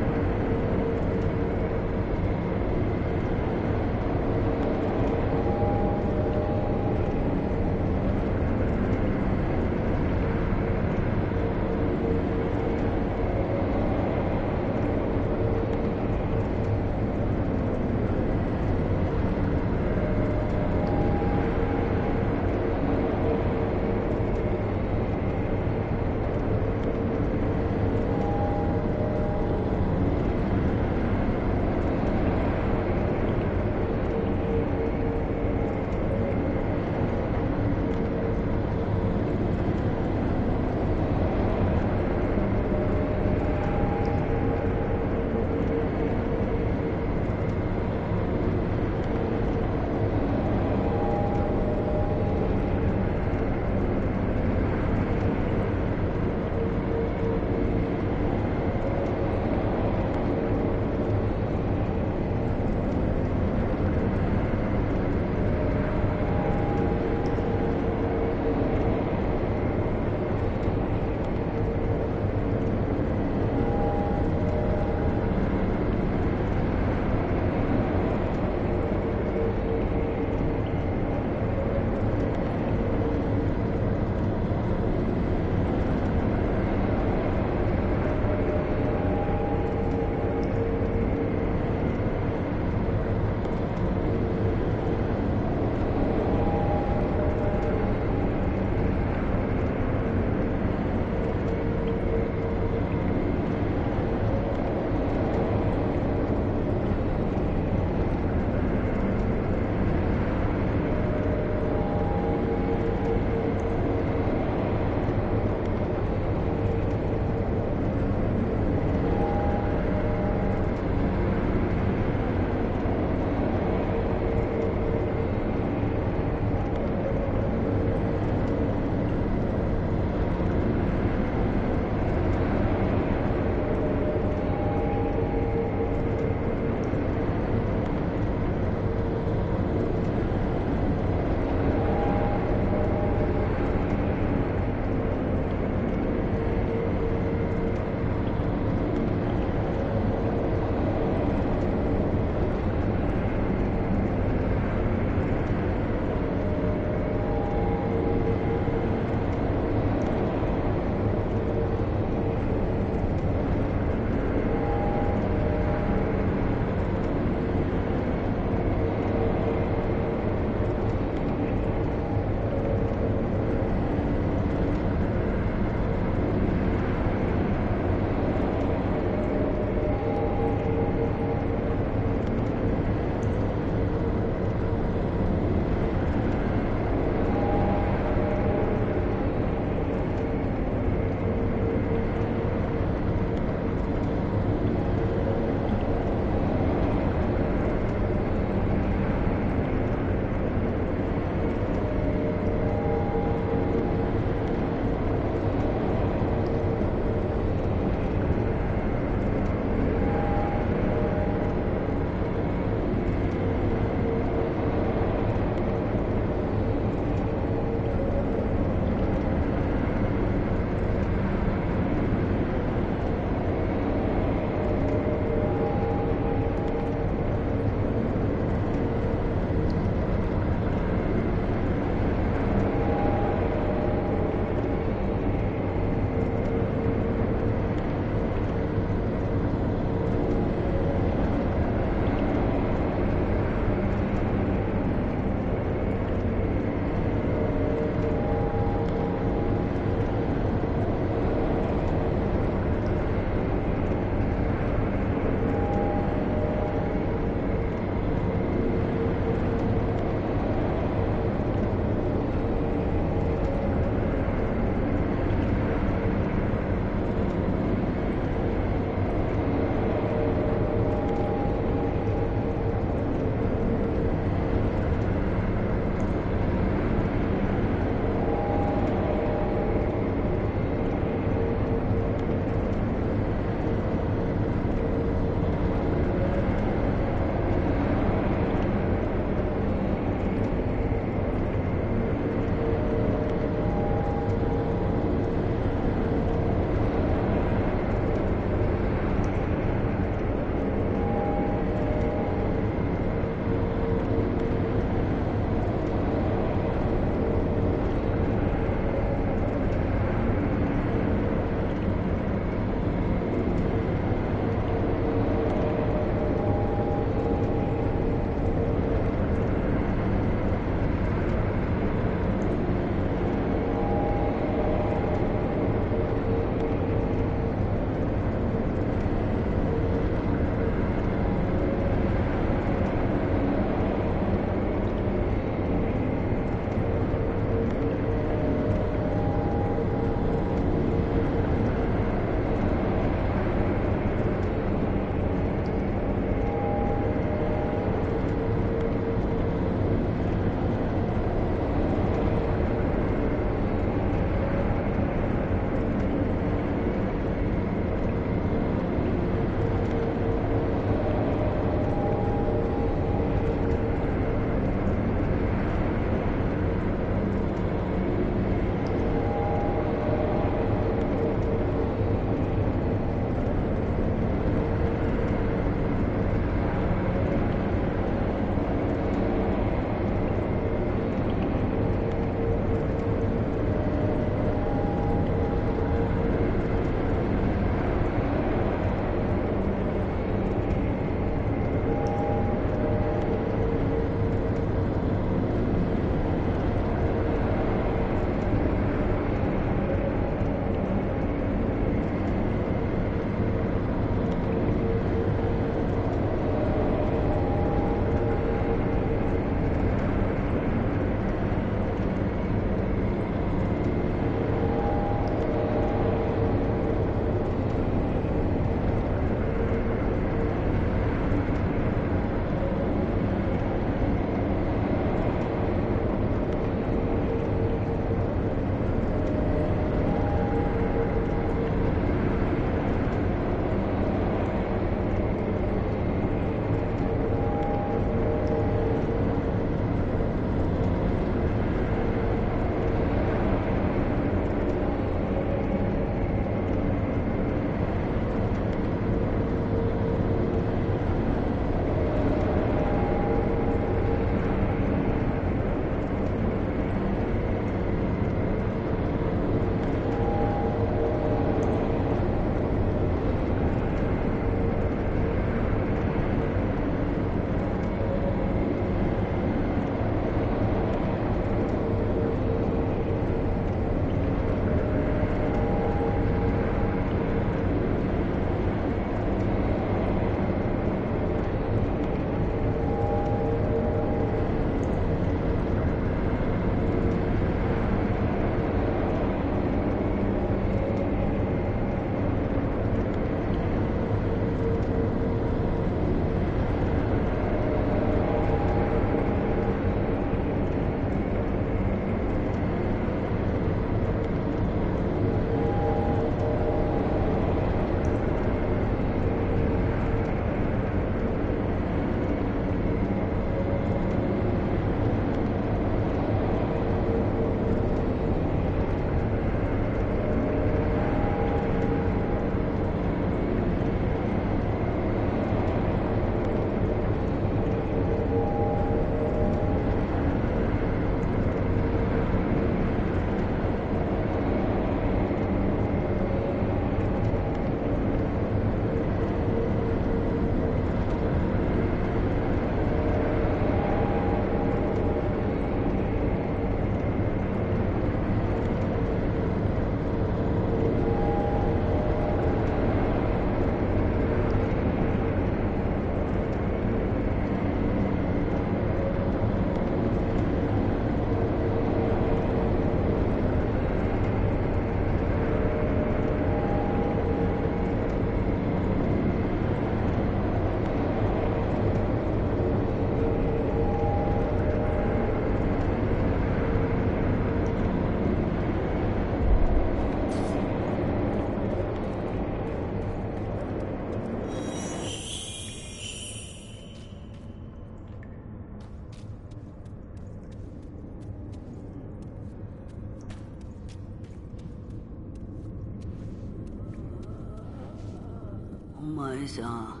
姉さん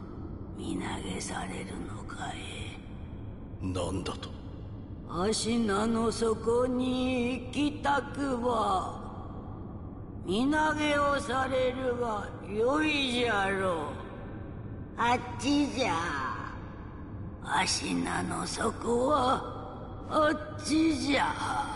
身投げされるのかい？何だと？足名の底に行きたくば身投げをされるがよいじゃろう。あっちじゃ。足名の底はあっちじゃ「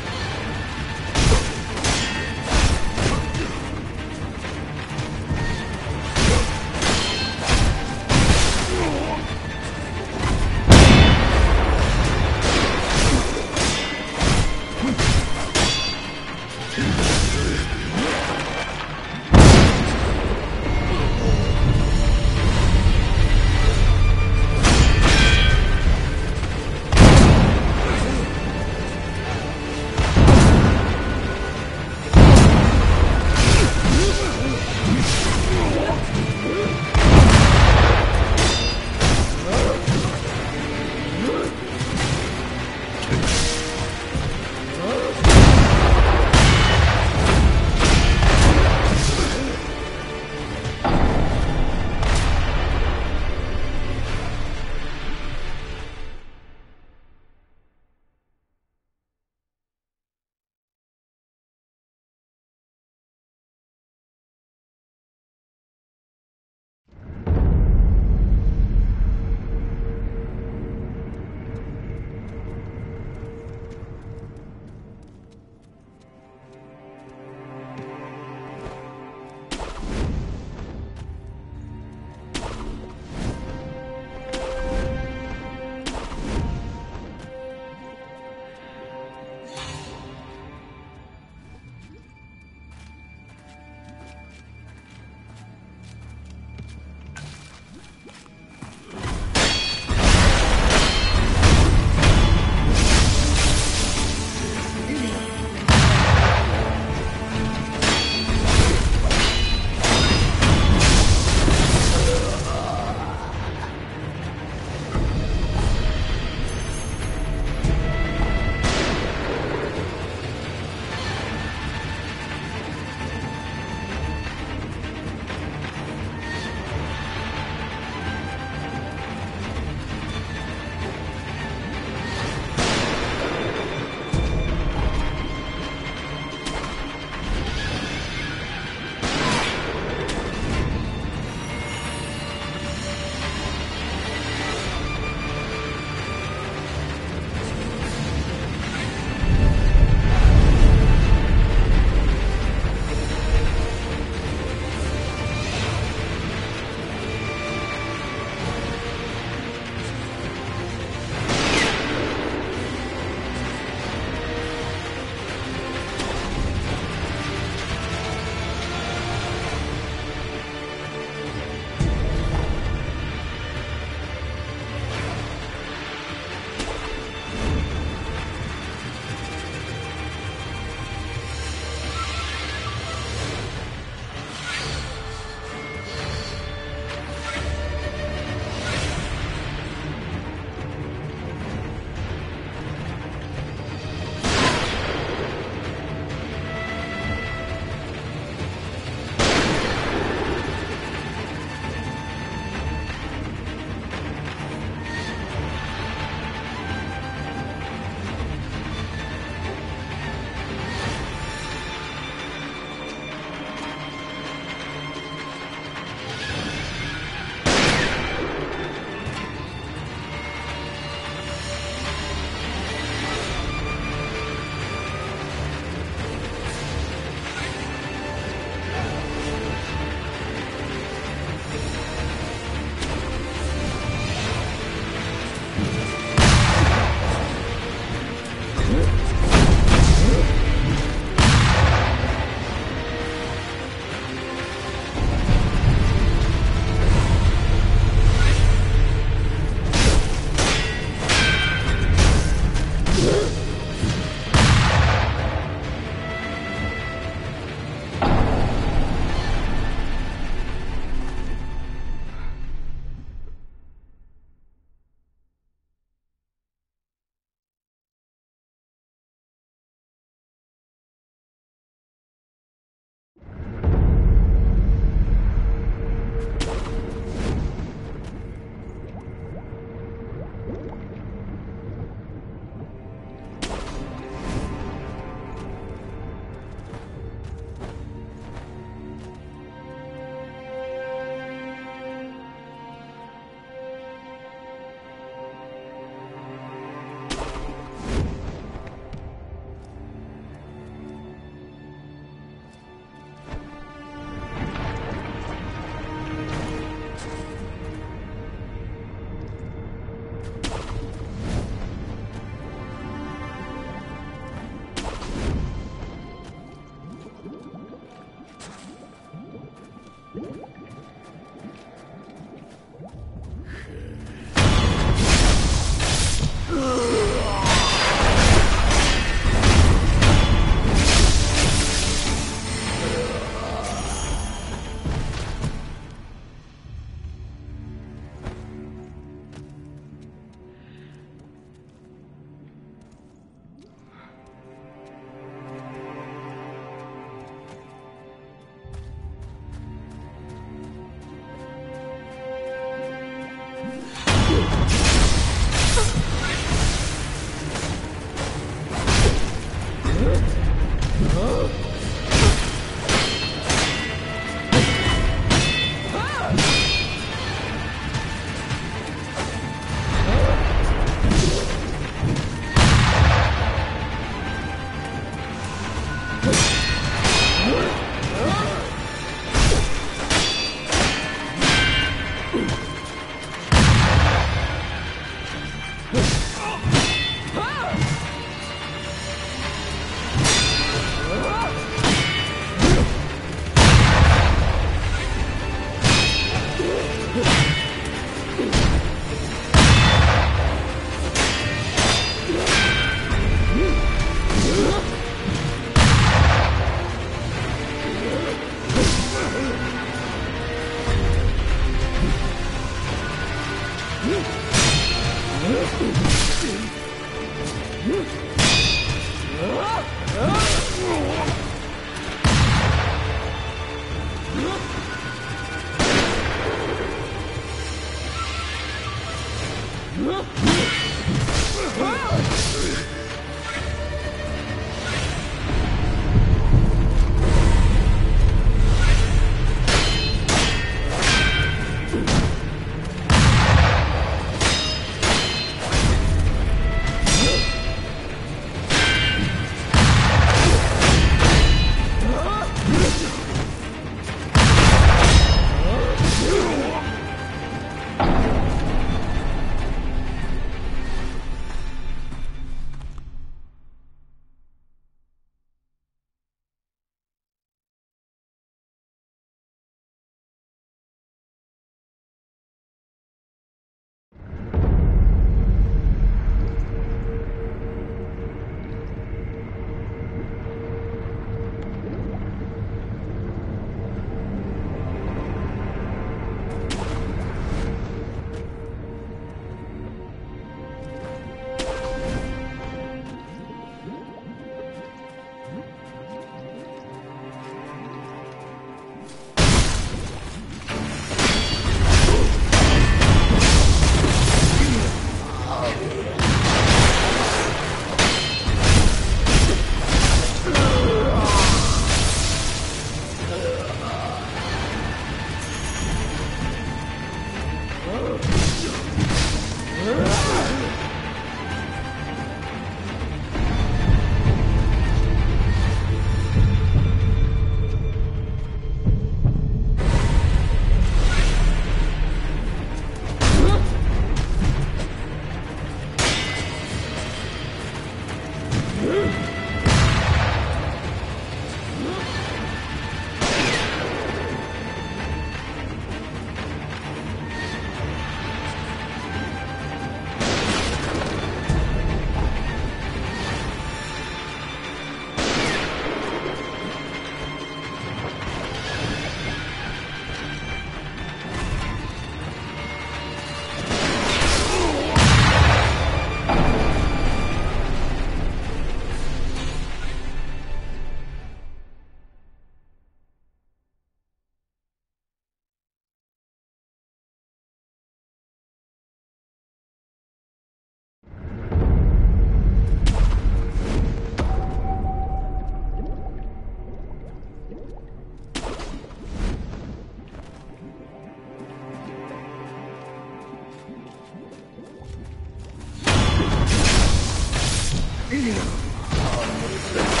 量。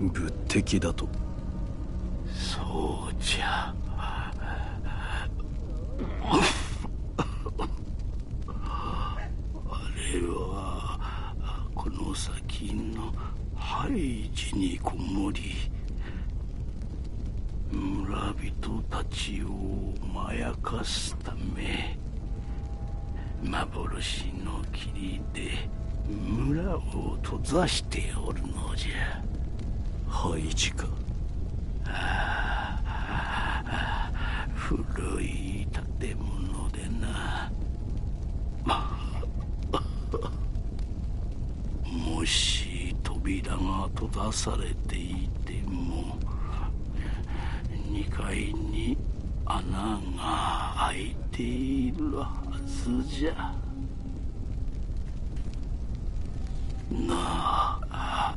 仏敵だと。そうじゃ。あれはこの先のハイジにこもり村人たちをまやかすため幻の霧で村を閉ざしておるのじゃ。ハイジか古い建物でな。もし扉が閉ざされていても2階に穴が開いているはずじゃ。なあ。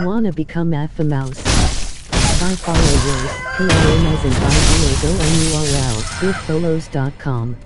Wanna become Alpha Mouse? Buy followers, pay and buy deals on URL, biffsolos.com.